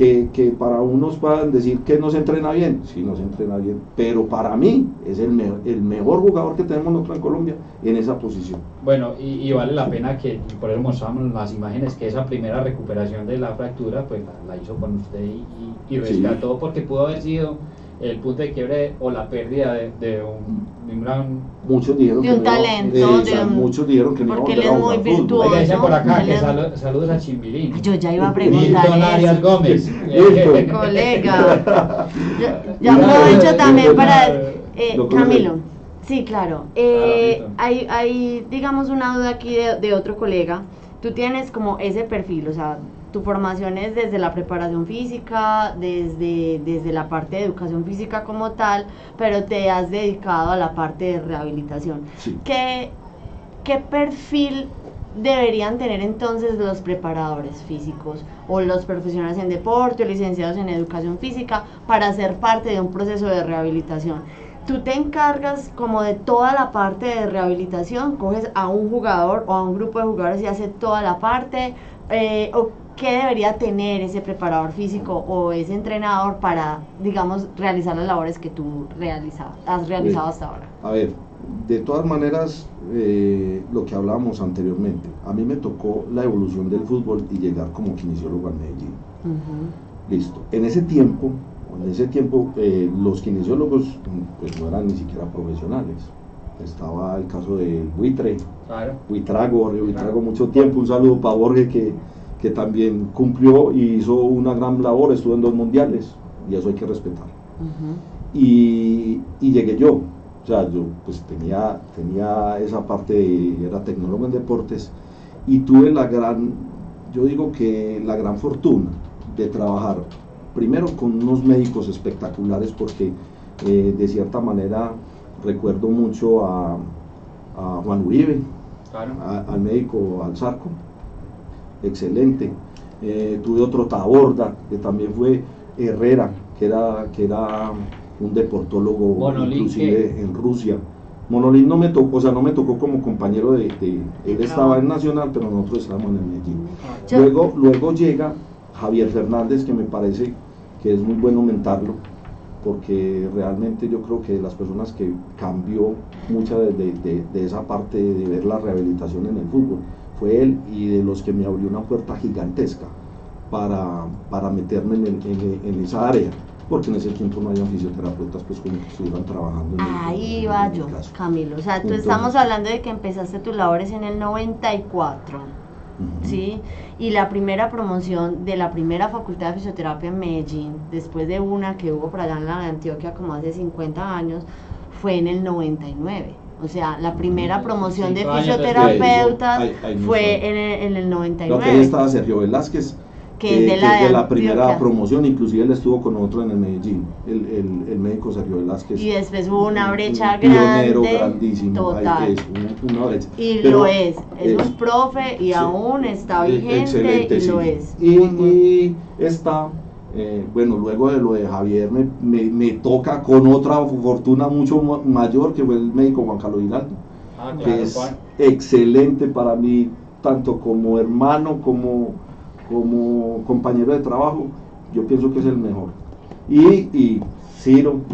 Que, que para unos puedan decir que no se entrena bien, sí, no se entrena bien, pero para mí es el, me- el mejor jugador que tenemos nosotros en Colombia en esa posición. Bueno, y, y vale la pena que, por eso mostramos las imágenes, que esa primera recuperación de la fractura, pues la, la hizo con usted y, y, y Sí. rescató, porque pudo haber sido el punto de quiebre o la pérdida de, de un, de un gran... Muchos dijeron De que un no talento, eh, de o sea, un- muchos dijeron que no porque él es muy virtuoso. Oiga, por acá que saludos a Chimbilín. Yo ya iba a Milton preguntar Arias eso. Gómez. Listo. Colega. Yo, yo aprovecho eh, también eh, para... eh, eh. Camilo. Sí, claro. Eh, Milton. hay, hay, digamos, una duda aquí de, de otro colega. Tú tienes como ese perfil, o sea, tu formación es desde la preparación física, desde, desde la parte de educación física como tal, pero te has dedicado a la parte de rehabilitación. Sí. ¿Qué, qué perfil deberían tener entonces los preparadores físicos o los profesionales en deporte o licenciados en educación física para ser parte de un proceso de rehabilitación? tú te encargas como de toda la parte de rehabilitación, coges a un jugador o a un grupo de jugadores y hace toda la parte, eh, o qué debería tener ese preparador físico o ese entrenador para, digamos, realizar las labores que tú has realizado hasta ahora. A ver, de todas maneras, eh, lo que hablábamos anteriormente, a mí me tocó la evolución del fútbol y llegar como kinesiólogo a Medellín. Listo. En ese tiempo, en ese tiempo eh, los kinesiólogos pues no eran ni siquiera profesionales. Estaba el caso de Buitre, Claro. Buitrago, Jorge Buitrago mucho tiempo, un saludo para Borges que, que también cumplió y hizo una gran labor, estuvo en dos mundiales y eso hay que respetar. Y, y llegué yo, o sea, yo pues tenía, tenía esa parte, de- era tecnólogo en deportes y tuve la gran, yo digo que la gran fortuna de trabajar primero con unos médicos espectaculares porque eh, de cierta manera recuerdo mucho a, a Juan Uribe, Claro. a- al médico Alzarco, excelente. Eh, tuve otro Taborda, que también fue Herrera, que era, que era un deportólogo Monolín, inclusive ¿qué? en Rusia. Monolín no me tocó, o sea, no me tocó como compañero de, de- él estaba en Nacional, pero nosotros estábamos en Medellín. Yo- Luego, luego llega Javier Fernández, que me parece que es muy bueno mentarlo, porque realmente yo creo que las personas que cambió mucha de, de- de- de esa parte de ver la rehabilitación en el fútbol, fue él y de los que me abrió una puerta gigantesca para, para meterme en, el- en- en esa área, porque en ese tiempo no había fisioterapeutas pues como que estuvieran trabajando. en el- Ahí va yo. Camilo. O sea, tú estamos hablando de que empezaste tus labores en el 94. Ujú. ¿sí? Y la primera promoción de la primera facultad de fisioterapia en Medellín, después de una que hubo por allá en la Antioquia como hace 50 años, fue en el 99. O sea, la primera promoción de fisioterapeutas. Ahí- ahí no fue en el, en el Lo que ahí 99. estaba Sergio Velázquez, Que es de la de Antioquia. primera promoción, inclusive él estuvo con nosotros en el Medellín, el, el, el médico Sergio Velázquez. Y después hubo una un- brecha un pionero grande, grandísimo, ahí total. es, un- una brecha. Y Pero lo es, es un es- profe y sí, aún está eh, vigente excelente, y sí. lo es. Y, y está, eh, bueno, luego de lo de Javier me, me, me toca con otra fortuna mucho ma- mayor que fue el médico Juan Carlos Giraldo Ah, que claro, es Juan. excelente para mí, tanto como hermano como, como compañero de trabajo, yo pienso que es el mejor. Y, y Ciro,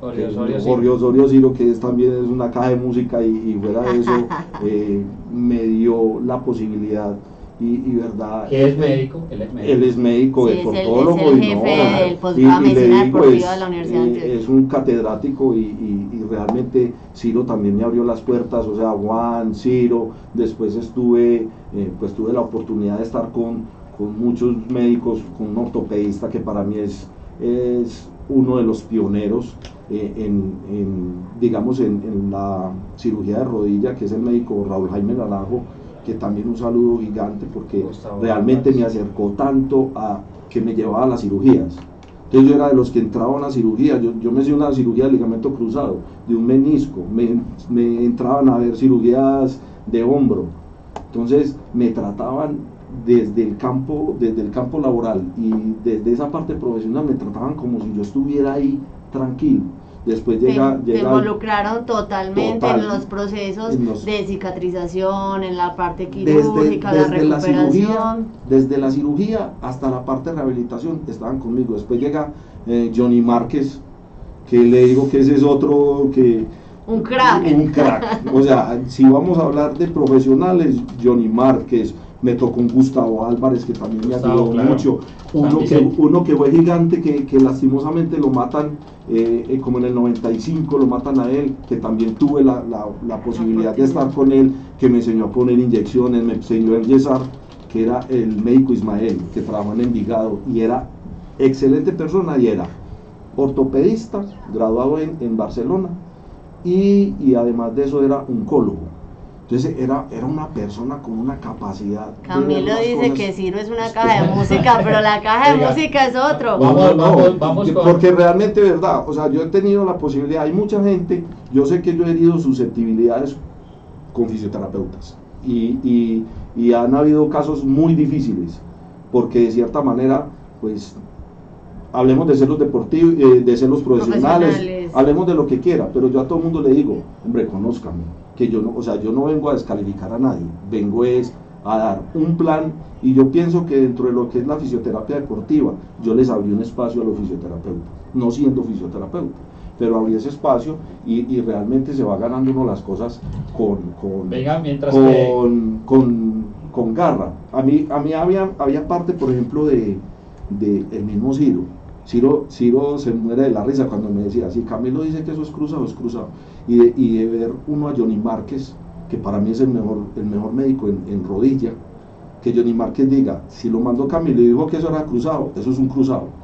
Jorge Osorio, Osorio Ciro, que es, también es una caja de música y, y fuera de eso, eh, me dio la posibilidad y, y verdad. Que es médico, él es médico. Él es médico, Sí, es es el- es el y no, del y- y de le digo, es, de la Universidad de eh, es un catedrático y, y- y realmente Ciro también me abrió las puertas, o sea, Juan, Ciro, después estuve, eh, pues tuve la oportunidad de estar con, con muchos médicos, con un ortopedista que para mí es, es uno de los pioneros eh, en, en, digamos, en, en la cirugía de rodilla, que es el médico Raúl Jaime Naranjo, que también un saludo gigante porque realmente me acercó tanto a que me llevaba a las cirugías. Entonces yo era de los que entraba a una cirugía, yo, yo me hice una cirugía de ligamento cruzado, de un menisco, me, me entraban a ver cirugías de hombro. Entonces me trataban desde el campo, desde el campo laboral y desde esa parte profesional me trataban como si yo estuviera ahí tranquilo. Después llega, llega involucraron totalmente Total. en los procesos En los- de cicatrización, en la parte desde, quirúrgica, la desde la cirugía, recuperación. desde la cirugía hasta la parte de rehabilitación estaban conmigo. Después llega eh, Johnny Márquez, que le digo que ese es otro que un crack. un crack. O sea, si vamos a hablar de profesionales, Johnny Márquez, me tocó un Gustavo Álvarez que también me Gustavo, ayudó claro. mucho. Uno que, uno que fue gigante, que, que lastimosamente lo matan, eh, eh, como en el 95 lo matan a él, que también tuve la, la- la posibilidad de estar con él, que me enseñó a poner inyecciones, me enseñó a enyesar, que era el médico Ismael, que trabajaba en Envigado, y era excelente persona, y era ortopedista, graduado en, en Barcelona, y, y además de eso era oncólogo. Entonces era, era una persona con una capacidad. Camilo dice cosas- que Ciro es una caja de música, pero la caja de Oiga, música es otro. Vamos, vamos, vamos con- Porque realmente, verdad, o sea, yo he tenido la posibilidad, hay mucha gente, yo sé que yo he herido susceptibilidades con fisioterapeutas y, y- y han habido casos muy difíciles, porque de cierta manera, pues, hablemos de celos deportivos, eh, de celos profesionales, Profesionales. hablemos de lo que quiera, pero yo a todo el mundo le digo, hombre, conózcame, que yo no, o sea, yo no vengo a descalificar a nadie, vengo es a dar un plan y yo pienso que dentro de lo que es la fisioterapia deportiva, yo les abrí un espacio a los fisioterapeutas, no siendo fisioterapeuta, pero abrí ese espacio y, y realmente se va ganando uno las cosas con, con, Venga, mientras que- con, con, con garra. A mí, a mí había, había parte, por ejemplo, de, de el mismo Ciro. Ciro, Ciro se muere de la risa cuando me decía, si Camilo dice que eso es cruzado, es cruzado. Y de, y de ver uno a Johnny Márquez, que para mí es el mejor, el mejor médico en, en rodilla, que Johnny Márquez diga, si lo mandó Camilo y dijo que eso era cruzado, eso es un cruzado.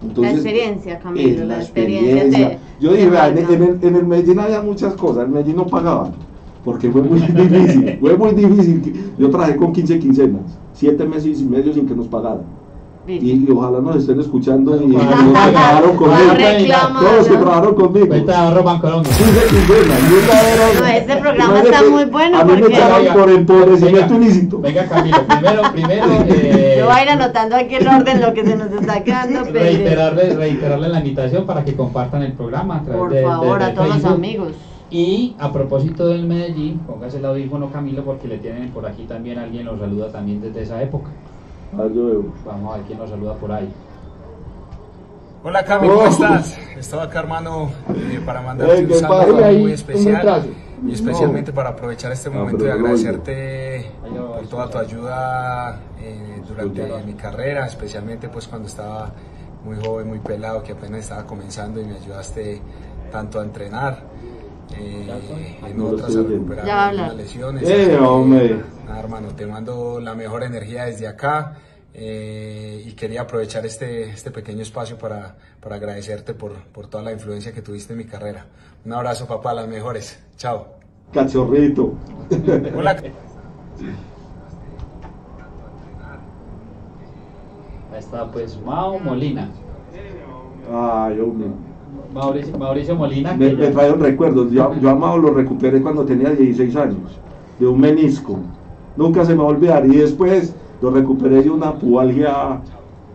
la experiencia, Camilo, eh, la, experiencia. te- Yo dije, en, el, en el Medellín había muchas cosas, en Medellín no pagaban, porque fue muy difícil, fue muy difícil. Yo trabajé con 15 quincenas, 7 meses y medio sin que nos pagaran. Y, y ojalá nos estén escuchando y los que trabajaron conmigo. Todos los que trabajaron conmigo. Cuenta ahorro Bancolombia. 15 quincenas, y una era- No, este programa está muy bueno A mí me echaron Venga, por empobrecimiento ilícito. Venga, Camilo, primero, primero, eh, Yo voy a ir anotando aquí el orden, lo que se nos está quedando pendiente. reiterarle, reiterarle la invitación para que compartan el programa a través Por de, de- favor, de a todos los Facebook. amigos. Y a propósito del Medellín, póngase el audífono Camilo porque le tienen por aquí también alguien los saluda también desde esa época. Vamos a ver quién nos saluda por ahí. Hola Cami, ¿cómo Oh. estás? Estaba acá hermano eh, para mandarte Ey, un ¿qué saludo muy especial y especialmente para aprovechar este Ah, momento y agradecerte por toda tu ayuda eh, durante mi carrera, especialmente pues cuando estaba muy joven, muy pelado, que apenas estaba comenzando y me ayudaste tanto a entrenar, eh, en otras a estoy oyendo. recuperar habla. lesiones. Eh, hombre. nada, hermano, te mando la mejor energía desde acá. eh, y quería aprovechar este, este pequeño espacio para, para agradecerte por, por toda la influencia que tuviste en mi carrera. Un abrazo, papá, las mejores. Chao. Cachorrito. Hola. Ahí está pues Mao Molina. Ay, hombre. Mauricio, Mauricio Molina. Me, me ya- trajeron recuerdos. Yo, yo a Mao lo recuperé cuando tenía 16 años, de un menisco. Nunca se me va a olvidar. Y después lo recuperé de una pubalgia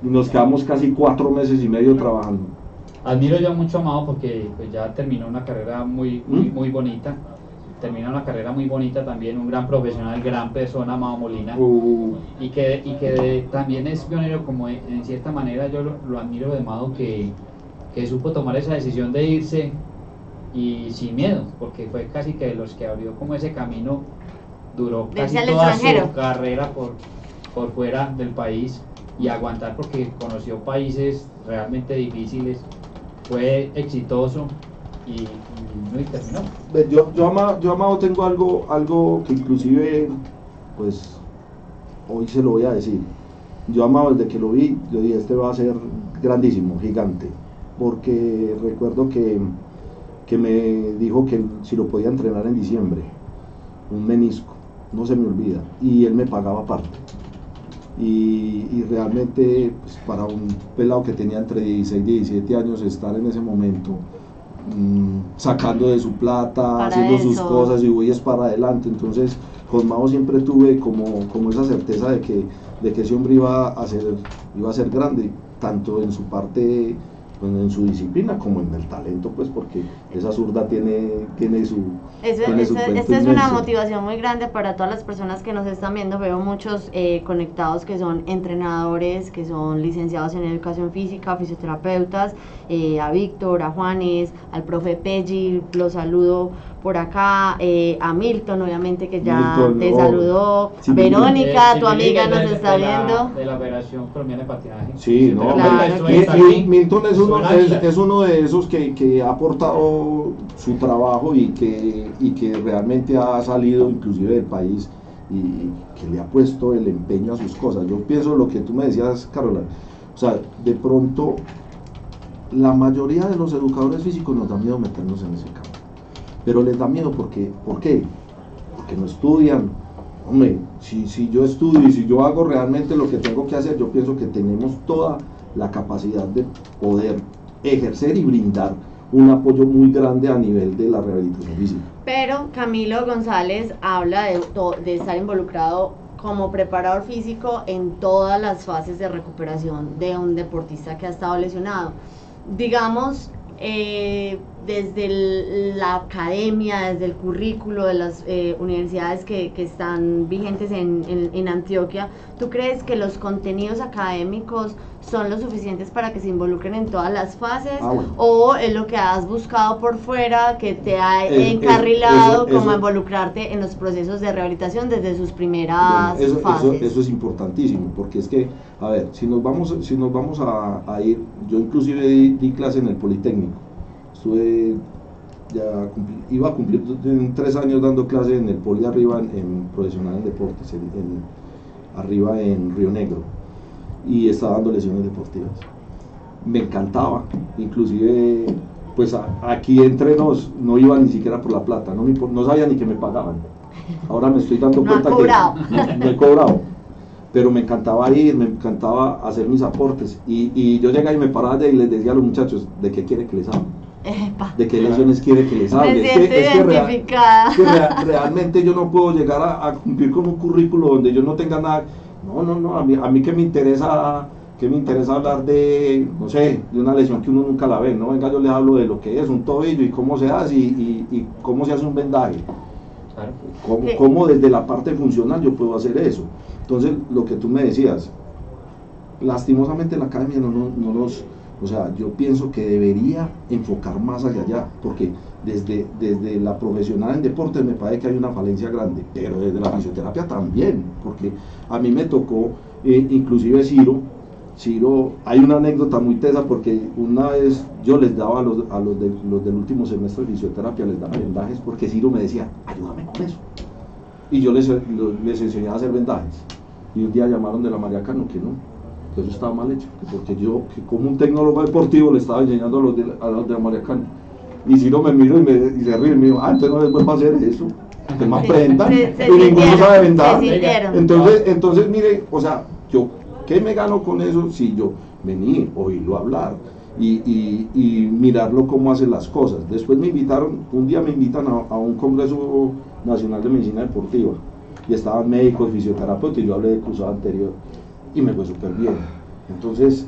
y nos quedamos casi cuatro meses y medio trabajando. Admiro yo mucho a Mao porque pues, ya terminó una carrera muy, muy, ¿Mm? muy bonita. Terminó una carrera muy bonita también, un gran profesional, gran persona, Mao Molina. Uh, Y que, y que también es pionero, como en, en cierta manera yo lo, lo admiro de Mao, que, que supo tomar esa decisión de irse y sin miedo, porque fue casi que de los que abrió como ese camino, duró casi toda extranjero. su carrera por, por fuera del país y aguantar porque conoció países realmente difíciles, fue exitoso y, y no y terminó. Yo, yo, ama- yo amado tengo algo, algo que inclusive, pues, hoy se lo voy a decir. Yo amado desde que lo vi, yo dije, este va a ser grandísimo, gigante. Porque recuerdo que, que me dijo que si lo podía entrenar en diciembre, un menisco, no se me olvida. Y él me pagaba aparte. Y, y realmente, pues, para un pelado que tenía entre 16 y 17 años, estar en ese momento mm, sacando de su plata, Para haciendo sus cosas y voy es para adelante. Entonces, con Mao siempre tuve como, como esa certeza de que, de que ese hombre iba a ser, iba a ser grande, tanto en su parte, en su disciplina, como en el talento, pues porque esa zurda tiene, tiene su... Eso, tiene su eso- cuento esta es una motivación muy grande para todas las personas que nos están viendo. Veo muchos eh, conectados que son entrenadores, que son licenciados en educación física, fisioterapeutas, eh, a Víctor, a Juanes, al profe Peggi, los saludo por acá, eh, a Milton, obviamente que ya Milton, te oh. saludó, Sí, Verónica, Eh, tu amiga nos es de- está la- viendo. De la Federación Colombiana de Patinaje. Sí, no, Claro. Mi- Milton es uno, es, es uno de esos que, que ha aportado su trabajo y que, y que realmente ha salido inclusive del país y que le ha puesto el empeño a sus cosas. Yo pienso lo que tú me decías, Carola. O sea, de pronto la mayoría de los educadores físicos nos da miedo meternos en ese campo. Pero les da miedo porque, ¿por qué? Porque no estudian. Hombre, si, si yo estudio y si yo hago realmente lo que tengo que hacer, yo pienso que tenemos toda la capacidad de poder ejercer y brindar un apoyo muy grande a nivel de la rehabilitación física. Pero Camilo González habla de, de estar involucrado como preparador físico en todas las fases de recuperación de un deportista que ha estado lesionado. Digamos, eh, desde el- la academia, desde el currículo de las eh, universidades que, que están vigentes en, en- en Antioquia, ¿tú crees que los contenidos académicos son lo suficientes para que se involucren en todas las fases? Ah, bueno. ¿O es lo que has buscado por fuera que te ha Es- es- encarrilado eso- como eso- involucrarte en los procesos de rehabilitación desde sus primeras Bueno, eso, eso, fases? eso es importantísimo, porque es que, a ver, si nos vamos, si nos vamos a, a ir, yo inclusive di, di clase en el Politécnico, estuve, ya iba a cumplir en tres años dando clase en el Poli arriba, en, en profesional en deportes, en, en- arriba en Río Negro, y estaba dando lesiones deportivas. Me encantaba, inclusive, pues a- aquí entre nos no iba ni siquiera por la plata, no, sabía ni que me pagaban. Ahora me estoy dando No cuenta que no, no he cobrado. Pero me encantaba ir, me encantaba hacer mis aportes. Y, y yo llegaba y me paraba allá y les decía a los muchachos, ¿de qué quiere que les hable? Epa, ¿De qué lesiones quiere que les hable? me Es que- siento es que rea- identificada. es que rea- realmente yo no puedo llegar a, a cumplir con un currículo donde yo no tenga nada. No, no, no, a mí, a mí que me interesa que me interesa hablar de, no sé, de una lesión que uno nunca la ve, ¿no? Venga, yo les hablo de lo que es un tobillo y cómo se hace y, y- y cómo se hace un vendaje. Claro. ¿Cómo, Sí. cómo desde la parte funcional yo puedo hacer eso? Entonces, lo que tú me decías, lastimosamente la academia no, no, no nos, o sea, yo pienso que debería enfocar más hacia allá, porque desde, desde la profesional en deportes me parece que hay una falencia grande, pero desde la fisioterapia también, porque a mí me tocó, eh, inclusive Ciro, Ciro, hay una anécdota muy tesa porque una vez yo les daba a los, a los, de- los del último semestre de fisioterapia, les daba vendajes porque Ciro me decía, ayúdame con eso. Y yo les, les enseñaba a hacer vendajes. Y un día llamaron de la María Cano que no, que eso estaba mal hecho, que porque yo, que como un tecnólogo deportivo, le estaba enseñando a los de, a los de la María Cano. Y Ciro me miró y, me, y se ríe me dijo, ah, entonces no les vuelvo a hacer eso, que me Sí, aprendan. se- se y ninguno sabe sintieron. Entonces, entonces, mire, o sea, yo, ¿qué me gano con eso si yo vení, oírlo hablar y, y, y mirarlo cómo hace las cosas? Después me invitaron, un día me invitan a, a un Congreso Nacional de Medicina Deportiva y estaban médicos, fisioterapeutas y yo hablé de cruzado anterior y me fue súper bien. Entonces,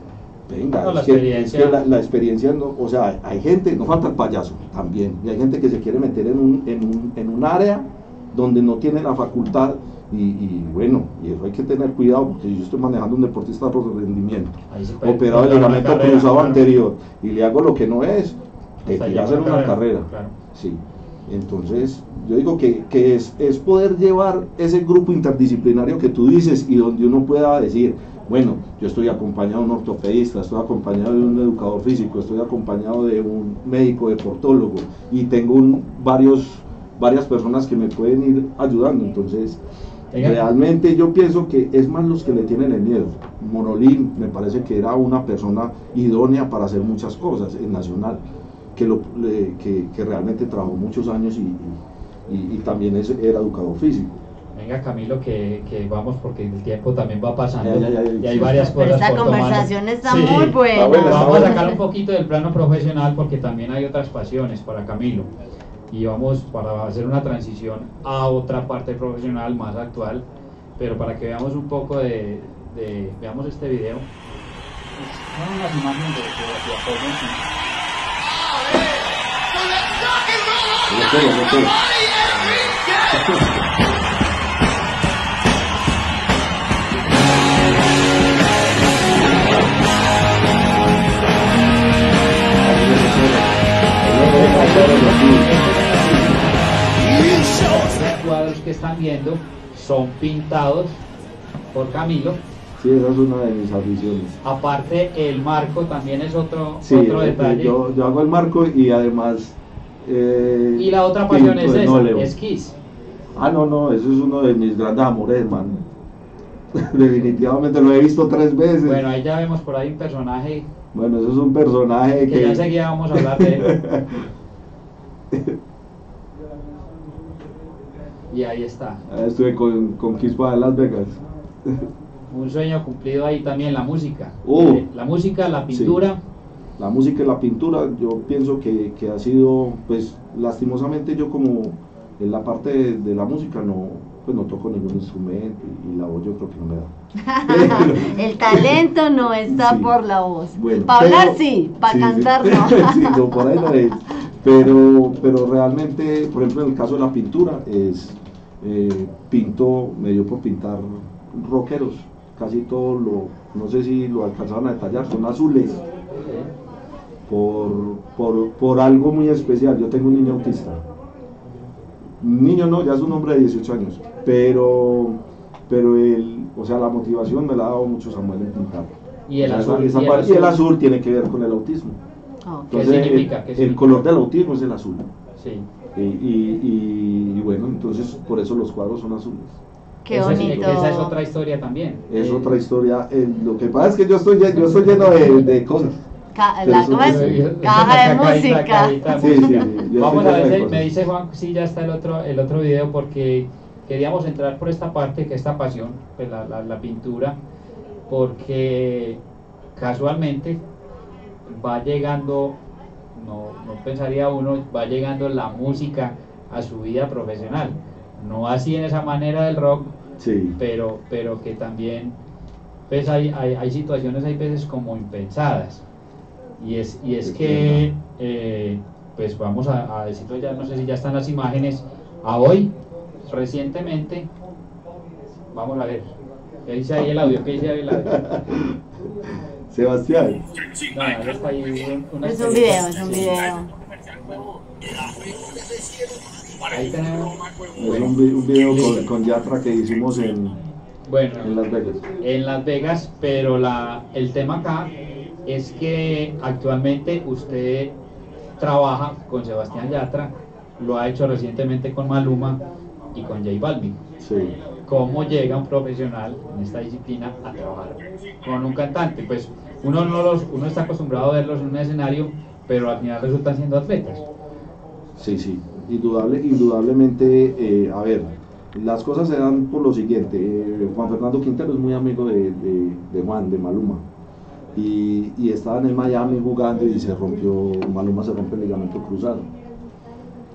venga, No, la es que- es experiencia. que la, la experiencia, no, o sea, hay gente, no falta el payaso también, y hay gente que se quiere meter en un, en un, en un área donde no tiene la facultad y, y bueno, y eso hay que tener cuidado porque yo estoy manejando un deportista por rendimiento, operado una ligamento carrera, cruzado claro. anterior y le hago lo que no es, te tiras en una carrera. Claro. Sí, entonces yo digo que, que es, es poder llevar ese grupo interdisciplinario que tú dices y donde uno pueda decir, bueno, yo estoy acompañado de un ortopedista, estoy acompañado de un educador físico, estoy acompañado de un médico deportólogo y tengo un- varios, varias personas que me pueden ir ayudando, entonces realmente yo pienso que es más los que le tienen el miedo. Monolín me parece que era una persona idónea para hacer muchas cosas en Nacional, que, lo, le- que, que realmente trabajó muchos años y, y- y también es, era educador físico. Venga Camilo, que, que vamos porque el tiempo también va pasando Ya, ya, ya, ya. y hay varias cosas esta por tomar. conversación está Sí. muy buena. Está buena, está Vamos a sacar un poquito del plano profesional porque también hay otras pasiones para Camilo. Y vamos para hacer una transición a otra parte profesional más actual, pero para que veamos un poco de, de- veamos este video. Son unas imágenes de, de- de Los cuadros que están viendo son pintados por Camilo. Sí, esa es una de mis aficiones. Aparte, el marco también es otro, Sí, otro eh, detalle. yo, yo hago el marco y además... eh, y la otra pasión es esa, es Kiss. Ah, no, no, eso es uno de mis grandes amores, hermano. Definitivamente lo he visto tres veces. Bueno, ahí ya vemos por ahí un personaje Bueno, eso es un personaje que que... ya enseguida vamos a hablar de él. Y ahí está. Estuve con, con Quispa de Las Vegas. Un sueño cumplido ahí también, la música. Uh. La música, la pintura. La música y la pintura, yo pienso que, que ha sido, pues, lastimosamente yo como en la parte de, de la música no, pues no toco ningún instrumento y, y la voz yo creo que no me da. El talento no está Sí. por la voz. Bueno, para hablar sí, para sí, cantar no. Sí, no, por ahí no es. Pero, pero realmente, por ejemplo, en el caso de la pintura, es eh, pinto, me dio por pintar rockeros. Casi todo lo, no sé si lo alcanzaron a detallar, son azules. Por, por, por algo muy especial. Yo tengo un niño autista. Niño no, ya es un hombre de 18 años. Pero, pero el, o sea, la motivación me la ha dado mucho Samuel en pintar. Y el O sea, azul, esa y el parte- y el azul. azul tiene que ver con el autismo. ¿Qué Entonces, significa? el- ¿Qué el, significa? color del autismo es el azul. Sí. Y, y- y- y bueno, entonces por eso los cuadros son azules. Qué esa, es- bonito. esa es otra historia también. Es Eh, otra historia. Eh, lo que pasa es que yo estoy, yo estoy lleno de, de cosas. Ca- la- ¿cómo es? Caja de música. cajita. Sí, sí, sí, yo Vamos a ver, me dice Juan si ya está el otro, el otro video porque queríamos entrar por esta parte, que esta pasión, pues la, la- la pintura, porque casualmente va llegando, no, no pensaría uno, va llegando la música a su vida profesional. No así en esa manera del rock, Sí, pero, pero que también pues hay, hay, hay situaciones, hay veces como impensadas. Y es, y es que, eh, pues vamos a, a decirlo ya, no sé si ya están las imágenes, a hoy, recientemente, vamos a ver, ¿qué dice ahí el audio? ¿Qué dice ahí el audio? Sebastián. No, está ahí Es un video, es un video. Ahí tenemos, Es un, un video con, con Yatra que hicimos en, bueno, en Las Vegas. en Las Vegas, pero la, el tema acá es que actualmente usted trabaja con Sebastián Yatra, lo ha hecho recientemente con Maluma y con J Balvin. Sí. ¿Cómo llega un profesional en esta disciplina a trabajar con un cantante? Pues uno, no los, uno está acostumbrado a verlos en un escenario, pero al final resultan siendo atletas. Sí, sí, indudable, indudablemente, eh, a ver, las cosas se dan por lo siguiente, eh, Juan Fernando Quintero es muy amigo de, de- de Juan, de Maluma, y, y estaban en Miami jugando y se rompió, Maluma se rompe el ligamento cruzado.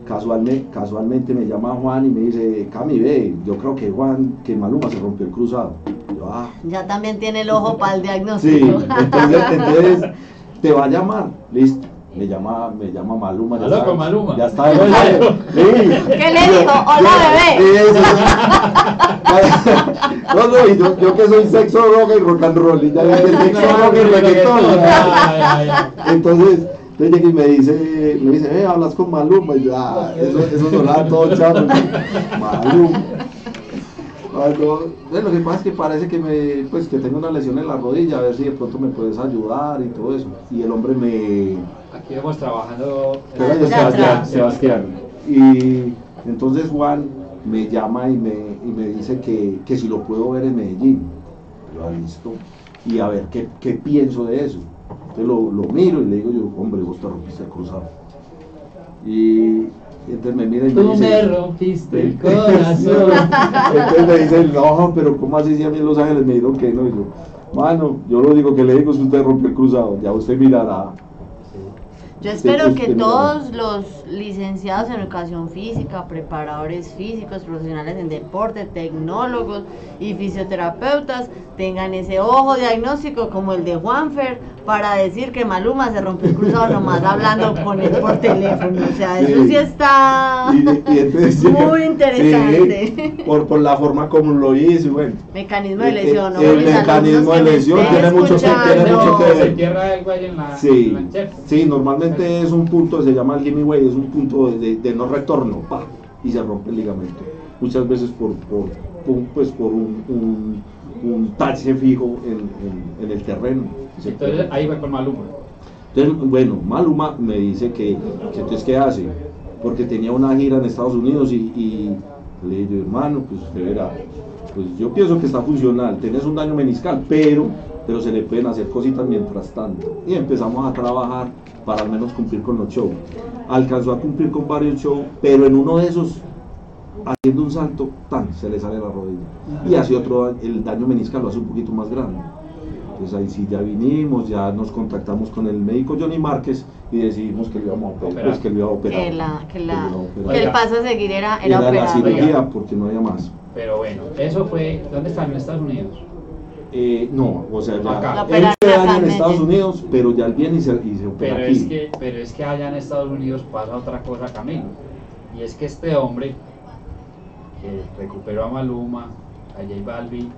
Casualmente, casualmente me llama Juan y me dice, Cami, ve, yo creo que Juan, que Maluma se rompió el cruzado. Yo, ah, Ya también tiene el ojo para el Sí, diagnóstico. entonces, entonces te va a llamar, listo. Me llama, me llama Maluma. ya está- con Maluma. Ya está. Sí. ¿Qué le dijo? Hola, bebé. No, no, y yo, yo que soy sexo, rock y rock and roll, y ya dije sexo, rock y reggaetón. Entonces, entonces llega y me dice, me dice, eh, hablas con Maluma, y yo, ah, eso, eso sonaba todo chavo. Maluma. No, eh, lo que pasa es que parece que me, pues que tengo una lesión en la rodilla, a ver si de pronto me puedes ayudar y todo eso. Y el hombre me, Aquí vamos trabajando. Sebastián. Y entonces Juan me llama y me, y me dice que, que si lo puedo ver en Medellín. Yo, ah, listo. Y a ver, ¿qué, qué pienso de eso? Entonces lo, lo miro y le digo yo, hombre, vos te rompiste el cruzado. Y, y entonces me mira y me Tú dice... me rompiste el corazón. Entonces me dice, no, pero ¿cómo así si a mí en Los Ángeles me dijeron que no? Y yo, mano, yo lo único que le digo es que usted rompió el cruzado, ya usted mirará. Yo espero que todos los licenciados en educación física, preparadores físicos, profesionales en deporte, tecnólogos y fisioterapeutas tengan ese ojo diagnóstico como el de Juanfer para decir que Maluma se rompió el cruzado nomás hablando con él por teléfono. O sea, eso Sí. sí está Y, y entonces, muy interesante. sí, por, por la forma como lo hizo, bueno. Mecanismo de El- lesión, ¿no? el Mis mecanismo de me lesión tiene mucho que- tiene mucho que ver. tierra el güey en la, Sí, en la chef. sí, normalmente es un punto, se llama el gimme way, es un punto de, de no retorno, pa, y se rompe el ligamento. Muchas veces por, por, por- pues por un, un, un tache fijo en, en- en el terreno. Entonces ahí va con Maluma. Entonces, bueno, Maluma me dice que, que entonces qué hace, porque tenía una gira en Estados Unidos y, y le digo, hermano, pues usted verá, pues yo pienso que está funcional, tenés un daño meniscal, pero, pero se le pueden hacer cositas mientras tanto. Y empezamos a trabajar para al menos cumplir con los shows. Alcanzó a cumplir con varios shows, pero en uno de esos, haciendo un salto, tan, se le sale la rodilla. Y así otro, el daño meniscal lo hace un poquito más grande. Entonces ahí sí ya vinimos, ya nos contactamos con el médico Johnny Márquez y decidimos que lo íbamos a operar, Operar. pues que lo iba a operar. Que, la, que, lo la, iba a operar. que el paso a seguir era, Era era la operable. cirugía porque no había más. Pero bueno, eso fue. ¿Dónde están? En Estados Unidos. Eh, no, o sea, ya él se daña en Estados. Unidos, pero ya él viene y se, y se opera Pero aquí. es, que, pero es que allá en Estados Unidos pasa otra cosa, Camilo. Y es que este hombre que recuperó a Maluma, a J Balvin,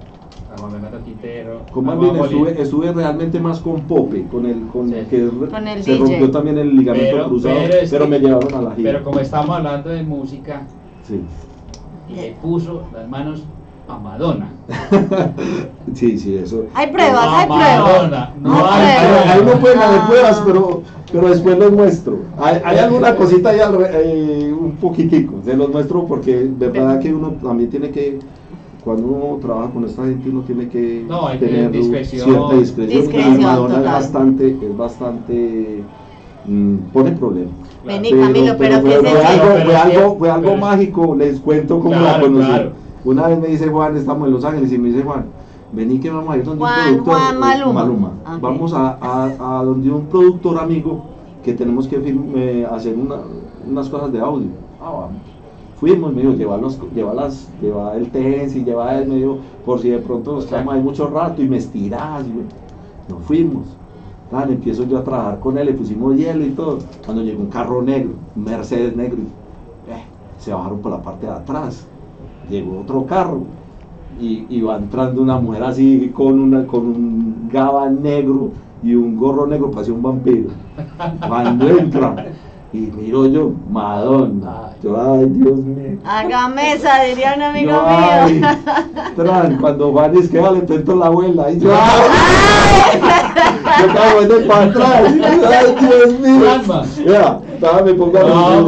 a Juan Fernando Quintero, Con Balvin estuve, estuve realmente más con Pope, con el, con Sí. el que Con el se DJ. rompió también el ligamento Pero- cruzado, pero me llevaron a la gira. Pero como estamos hablando de música, Sí. y le puso las manos a Madonna. sí, sí, eso. Hay pruebas, hay pruebas. No Hay hay Ahí, pruebas. ahí no pueden haber pruebas, pero, pero después los muestro. Hay, hay alguna cosita ahí, al re- eh, un poquitico, se los muestro porque verdad que uno también tiene que, cuando uno trabaja con esta gente, uno tiene que No, hay que tener discreción. cierta discreción. Discreción, Madonna total. es bastante, es bastante, mm, pone problemas. Vení, Camilo, pero, fue, ¿qué fue es eso? algo, Pero fue que- algo, fue algo pero- mágico, les cuento cómo la Claro, conocí. claro. Una vez me dice Juan, estamos en Los Ángeles, y me dice Juan, vení que vamos a ir donde Juan- un productor. Juan Maluma. Vamos a, a, a donde un productor amigo que tenemos que film- eh, hacer una- unas cosas de audio. Ah, vamos. Fuimos, me dijo, lleva, los, lleva, las, lleva el y lleva el medio, por si de pronto nos quedamos ahí mucho rato y me estirás. Y nos fuimos. Tan, empiezo yo a trabajar con él, le pusimos hielo y todo. Cuando llegó un carro negro, un Mercedes negro, y, eh, se bajaron por la parte de atrás. Llegó otro carro y, va entrando una mujer así con, una, con un gaba negro y un gorro negro, parecía un vampiro. Cuando entra y miro yo, Madonna. Yo, ay, Dios mío. Haga mesa, diría un amigo Yo, ay, mío. tran, cuando van es que vale, presento la abuela. Y yo, ay, yo cago en el para atrás. Ay, Dios mío. Calma. Ya, estaba, me pongo a No,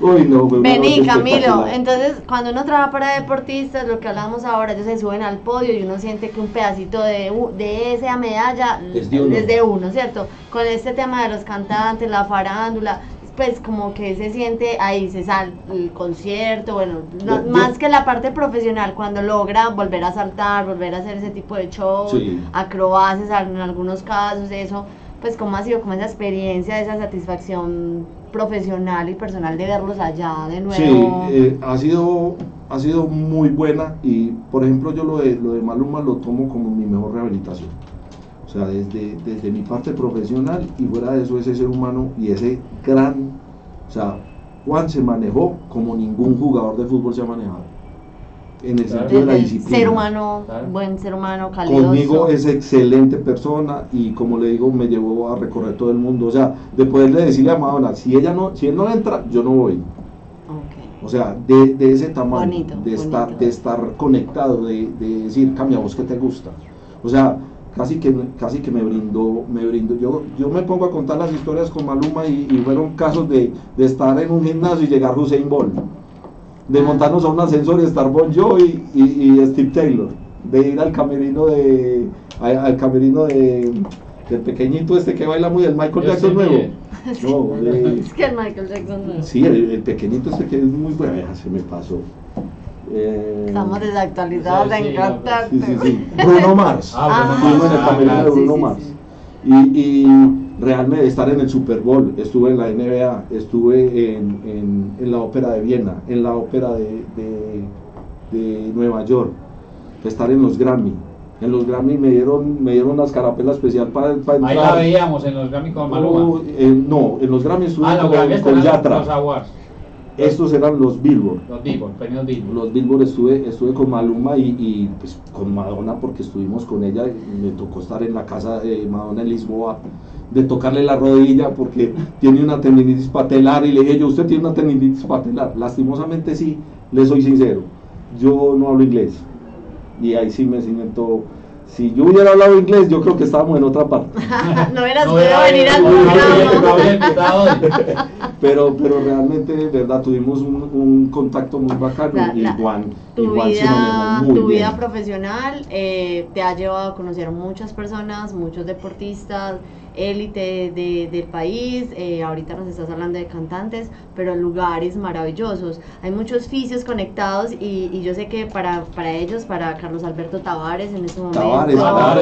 Uy, no, una Vení, Camilo. Entonces, cuando uno trabaja para deportistas, lo que hablamos ahora, ellos se suben al podio y uno siente que un pedacito de, u- de esa medalla Es de uno. es de uno, ¿cierto? Con este tema de los cantantes, la farándula, pues como que se siente ahí, se sale el concierto, bueno, no- Yo- yo- más que la parte profesional, cuando logra volver a saltar, volver a hacer ese tipo de shows, Sí. acrobacias en algunos casos, eso, pues cómo ha sido como esa experiencia, esa satisfacción profesional y personal de verlos allá de nuevo. Sí, eh, ha, sido, ha sido muy buena y, por ejemplo, yo lo de, lo de Maluma lo tomo como mi mejor rehabilitación. O sea, desde, desde mi parte profesional y fuera de eso, ese ser humano y ese gran. O sea, Juan se manejó como ningún jugador de fútbol se ha manejado. En el Claro. sentido de la disciplina. ser humano, Claro. buen ser humano, calidoso. Conmigo es excelente persona y como le digo, me llevó a recorrer todo el mundo. O sea, de poderle decirle a Madonna, si ella no, si él no entra, yo no voy. O sea, de, de ese tamaño, Bonito, de, estar, de estar conectado, de, de decir, cambia vos que te gusta. O sea, casi que, casi que me brindó, me brindó. Yo, yo me pongo a contar las historias con Maluma y, y fueron casos de, de estar en un gimnasio y llegar Hussein Bolt, de Ah. montarnos a un ascensor y estar Bon Jovi y, y, y Steve Taylor, de ir al camerino de, al camerino de, del pequeñito este que baila muy, el Michael Jackson nuevo. No, de- Es que el Michael Jackson no. Sí, el, el pequeñito este que es muy bueno, se me pasó. Eh, Estamos desactualizados Sí, sí, en no, contacto. sí, sí, sí. Bruno Mars. Ah, Bruno el Mars. camerino Ah, de sí, Bruno sí, Mars. sí. Y, y realmente estar en el Super Bowl, estuve en la NBA, estuve en, en, en la ópera de Viena, en la ópera de, de, de Nueva York, estar en los Grammy. En los Grammy me dieron, me dieron una escarapela especial para, Ahí entrar. la veíamos en los Grammy con Maluma. Oh, eh, no, en los Grammy estuve ah, los con, Grammy con están Yatra. los Estos eran los Billboard. los Billboard, premios Billboard. Los Billboard estuve, estuve con Maluma y, y, pues con Madonna porque estuvimos con ella y me tocó estar en la casa de Madonna en Lisboa, de tocarle la rodilla porque tiene una tendinitis patelar y le dije yo, usted tiene una tendinitis patelar. Lastimosamente sí, le soy sincero, yo no hablo inglés y ahí sí me siento... Si yo hubiera hablado inglés, yo creo que estábamos en otra parte. no hubieras No podido venir. Pero, pero realmente, de verdad, tuvimos un, un contacto muy bacano La- y la- Juan, y Tu Juan se vida, manejó muy tu bien. vida profesional eh, te ha llevado a conocer muchas personas, muchos deportistas, élite de- del país. eh, ahorita nos estás hablando de cantantes, pero lugares maravillosos. Hay muchos fisios conectados y, y yo sé que para, para ellos, para Carlos Alberto Tavares en este momento, Tavares. Eduardo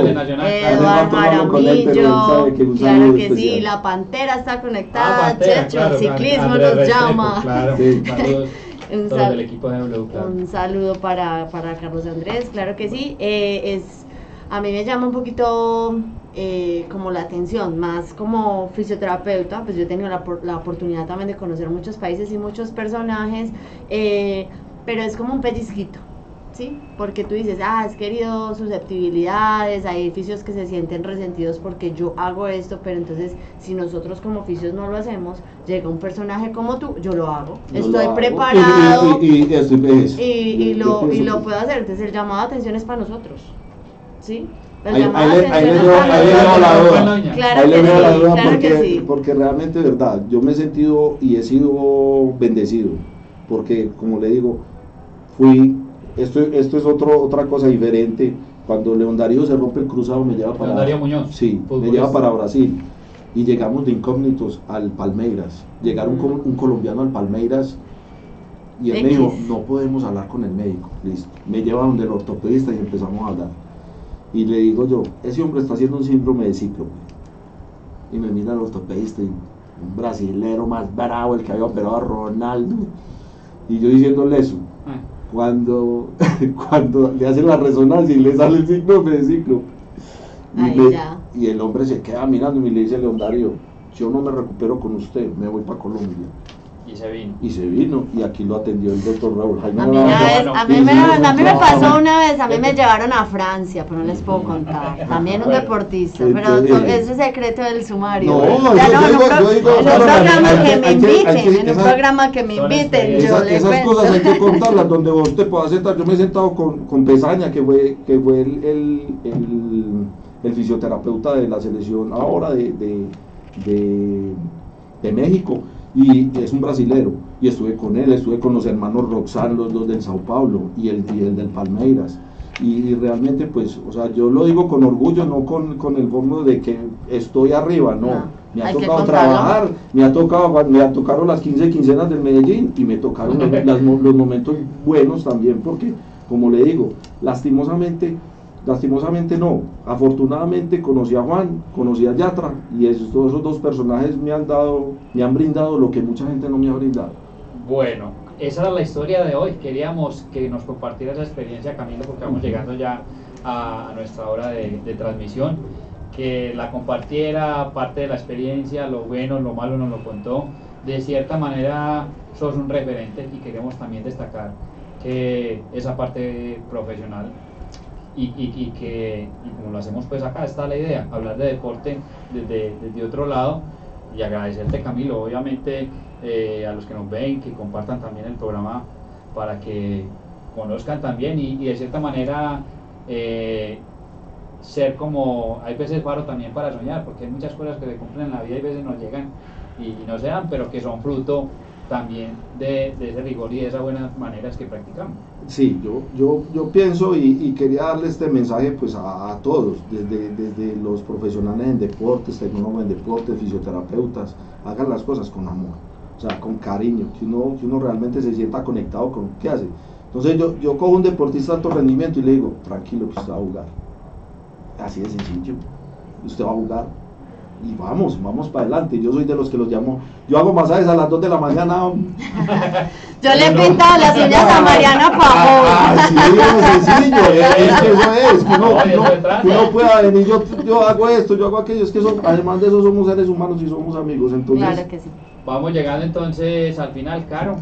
un claro que sí, la Pantera está conectada, Ah, Pantera, Checho, claro, el ciclismo nos Restrepo, llama. Claro, Sí. saludos Un sal- del equipo de W, claro. Un saludo para, para Carlos Andrés, claro que sí. Eh, es a mí me llama un poquito eh, como la atención, más como fisioterapeuta, pues yo he tenido la, por- la oportunidad también de conocer muchos países y muchos personajes, eh, pero es como un pellizquito, ¿sí? Porque tú dices, ah, es querido susceptibilidades, hay edificios que se sienten resentidos porque yo hago esto, pero entonces si nosotros como oficios no lo hacemos, llega un personaje como tú, yo lo hago, Yo lo estoy hago. preparado Y, y, y, y eso es. y, y Yo lo, y lo puedo hacer. Entonces el llamado de atención es para nosotros. ¿Sí? Ahí- le- ahí veo- para ahí le veo nosotros. la duda. Claro Ahí que le veo la sí, duda claro porque, sí. porque realmente, verdad, yo me he sentido y he sido bendecido. Porque, como le digo, fui. Esto, esto es otro, otra cosa diferente. Cuando León Darío se rompe el cruzado, me lleva para. León Darío Muñoz, Sí, me lleva para Brasil. Y llegamos de incógnitos al Palmeiras. Llegar un, col- un colombiano al Palmeiras. Y él me dijo, no podemos hablar con el médico. Listo. Me lleva donde el ortopedista y empezamos a hablar. Y le digo yo, ese hombre está haciendo un síndrome de cíclope. Y me mira el ortopedista y un brasilero más bravo, el que había operado a Ronaldo. Y yo diciéndole eso, Ah, cuando, cuando le hacen la resonancia y le sale el cíclope de cíclope. Y, me- el hombre se queda mirando y le dice, León Darío, yo no me recupero con usted, me voy para Colombia. Y se vino. Y se vino y aquí lo atendió el doctor Raúl Jaime A mí, vez- a mí me, a mí me pasó una vez, a mí me llevaron a Francia, pero no les puedo contar. También un Bueno. deportista, pero eso es secreto del sumario. No, Ya no, digo- en un pro- yo digo, en un claro, programa que- me inviten, en un programa que me inviten, esas cuento. cosas hay que contarlas donde vos te puedas sentar. Yo me he sentado con, con Pesaña, que fue, que fue el, el, el, el fisioterapeuta de la selección ahora de, de, de, de México, y es un brasilero. Y estuve con él, estuve con los hermanos Roxanne, los dos del Sao Paulo y el, y el del Palmeiras. Y, realmente, pues, o sea, yo lo digo con orgullo, no con, con el gomo de que estoy arriba, no. No, me ha tocado trabajar, me ha tocado, me ha tocaron las 15 quincenas del Medellín y me tocaron las los momentos buenos también, porque, como le digo, lastimosamente, lastimosamente no, afortunadamente conocí a Juan, conocí a Yatra y esos, todos esos dos personajes me han dado, me han brindado lo que mucha gente no me ha brindado. Bueno, esa era la historia de hoy. Queríamos que nos compartiera esa experiencia, Camilo, porque vamos llegando ya a, a nuestra hora de, de transmisión. Que la compartiera, parte de la experiencia, lo bueno, lo malo nos lo contó. De cierta manera, sos un referente y queremos también destacar que esa parte profesional y, y- que, como lo hacemos pues acá, está la idea, hablar de deporte desde, desde otro lado y agradecerte Camilo, obviamente eh, a los que nos ven, que compartan también el programa para que conozcan también y, de cierta manera eh, ser como, hay veces paro también para soñar, porque hay muchas cosas que se cumplen en la vida y veces no llegan y, y no se dan, pero que son fruto también de, de ese rigor y de esas buenas maneras que practicamos. Sí, yo, yo, yo pienso y, y quería darle este mensaje pues a, a todos, desde, desde los profesionales en deportes, tecnólogos en deportes, fisioterapeutas, hagan las cosas con amor, o sea, con cariño, que uno, que uno realmente se sienta conectado con lo que hace. Entonces yo, yo cojo un deportista de alto rendimiento y le digo, tranquilo que usted va a jugar. Así de sencillo, usted va a jugar. Y vamos, vamos para adelante. Yo soy de los que los llamo. Yo hago masajes a las 2 de la mañana. Yo le he pintado las uñas a Mariana Pajón. Así es sencillo, es, que eso es, que uno, uno- uno pueda venir, yo, yo hago esto, yo hago aquello, es que son- además de eso somos seres humanos y somos amigos, entonces Claro que sí. Vamos llegando entonces al final, Caro.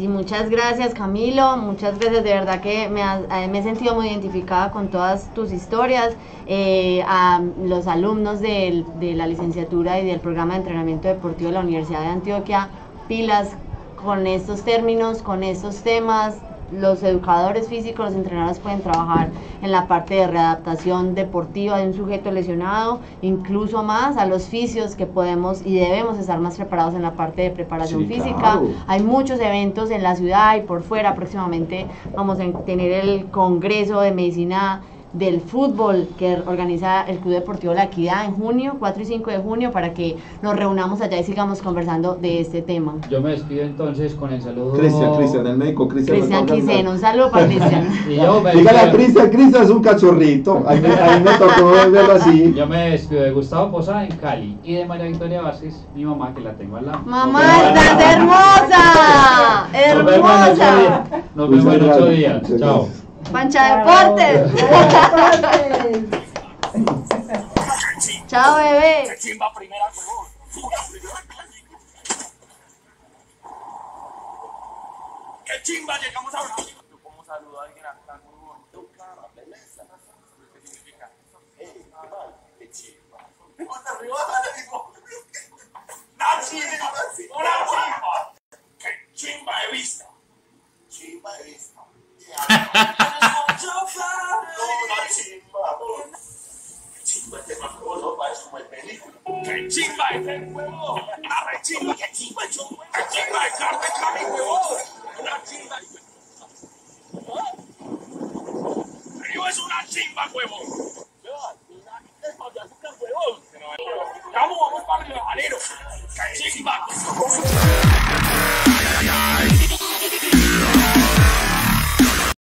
Sí, muchas gracias Camilo, muchas gracias, de verdad que me, has- eh, me he sentido muy identificada con todas tus historias, eh, a los alumnos de la licenciatura y del programa de entrenamiento deportivo de la Universidad de Antioquia, pilas con estos términos, con estos temas, los educadores físicos, los entrenadores pueden trabajar en la parte de readaptación deportiva de un sujeto lesionado, incluso más a los fisios que podemos y debemos estar más preparados en la parte de preparación Sí, física. claro. Hay muchos eventos en la ciudad y por fuera. Próximamente vamos a tener el Congreso de Medicina del Fútbol que organiza el Club Deportivo La Equidad en junio, 4 y 5 de junio, para que nos reunamos allá y sigamos conversando de este tema. Yo me despido entonces con el saludo. Cristian, Cristian, el médico Cristian. me Cristian. Quiseno, un saludo para Cristian. Me Dígale a Cristian, Cristian es un cachorrito, a mí, a mí me tocó verlo así. Yo me despido de Gustavo Posada en Cali y de María Victoria Vázquez, mi mamá que la tengo al lado. Mamá, estás hermosa, Nos vemos en ocho hermosa. días. Nos vemos en Muchas ocho gracias, días. muchas Chao. Pancha Deportes. Chao, bebé. ¡Qué chimba primera, ¡Qué chimba! Llegamos a Brasil. ¿Cómo saludo a alguien acá? Muy bonito, cara, belleza. ¿Qué significa? ¡Ey, qué mal! ¡Qué chimba! ¡Hasta arriba! ¡La chimba! ¡Una chimba! ¡Qué chimba de vista! ¡Chimba de vista! Chimba,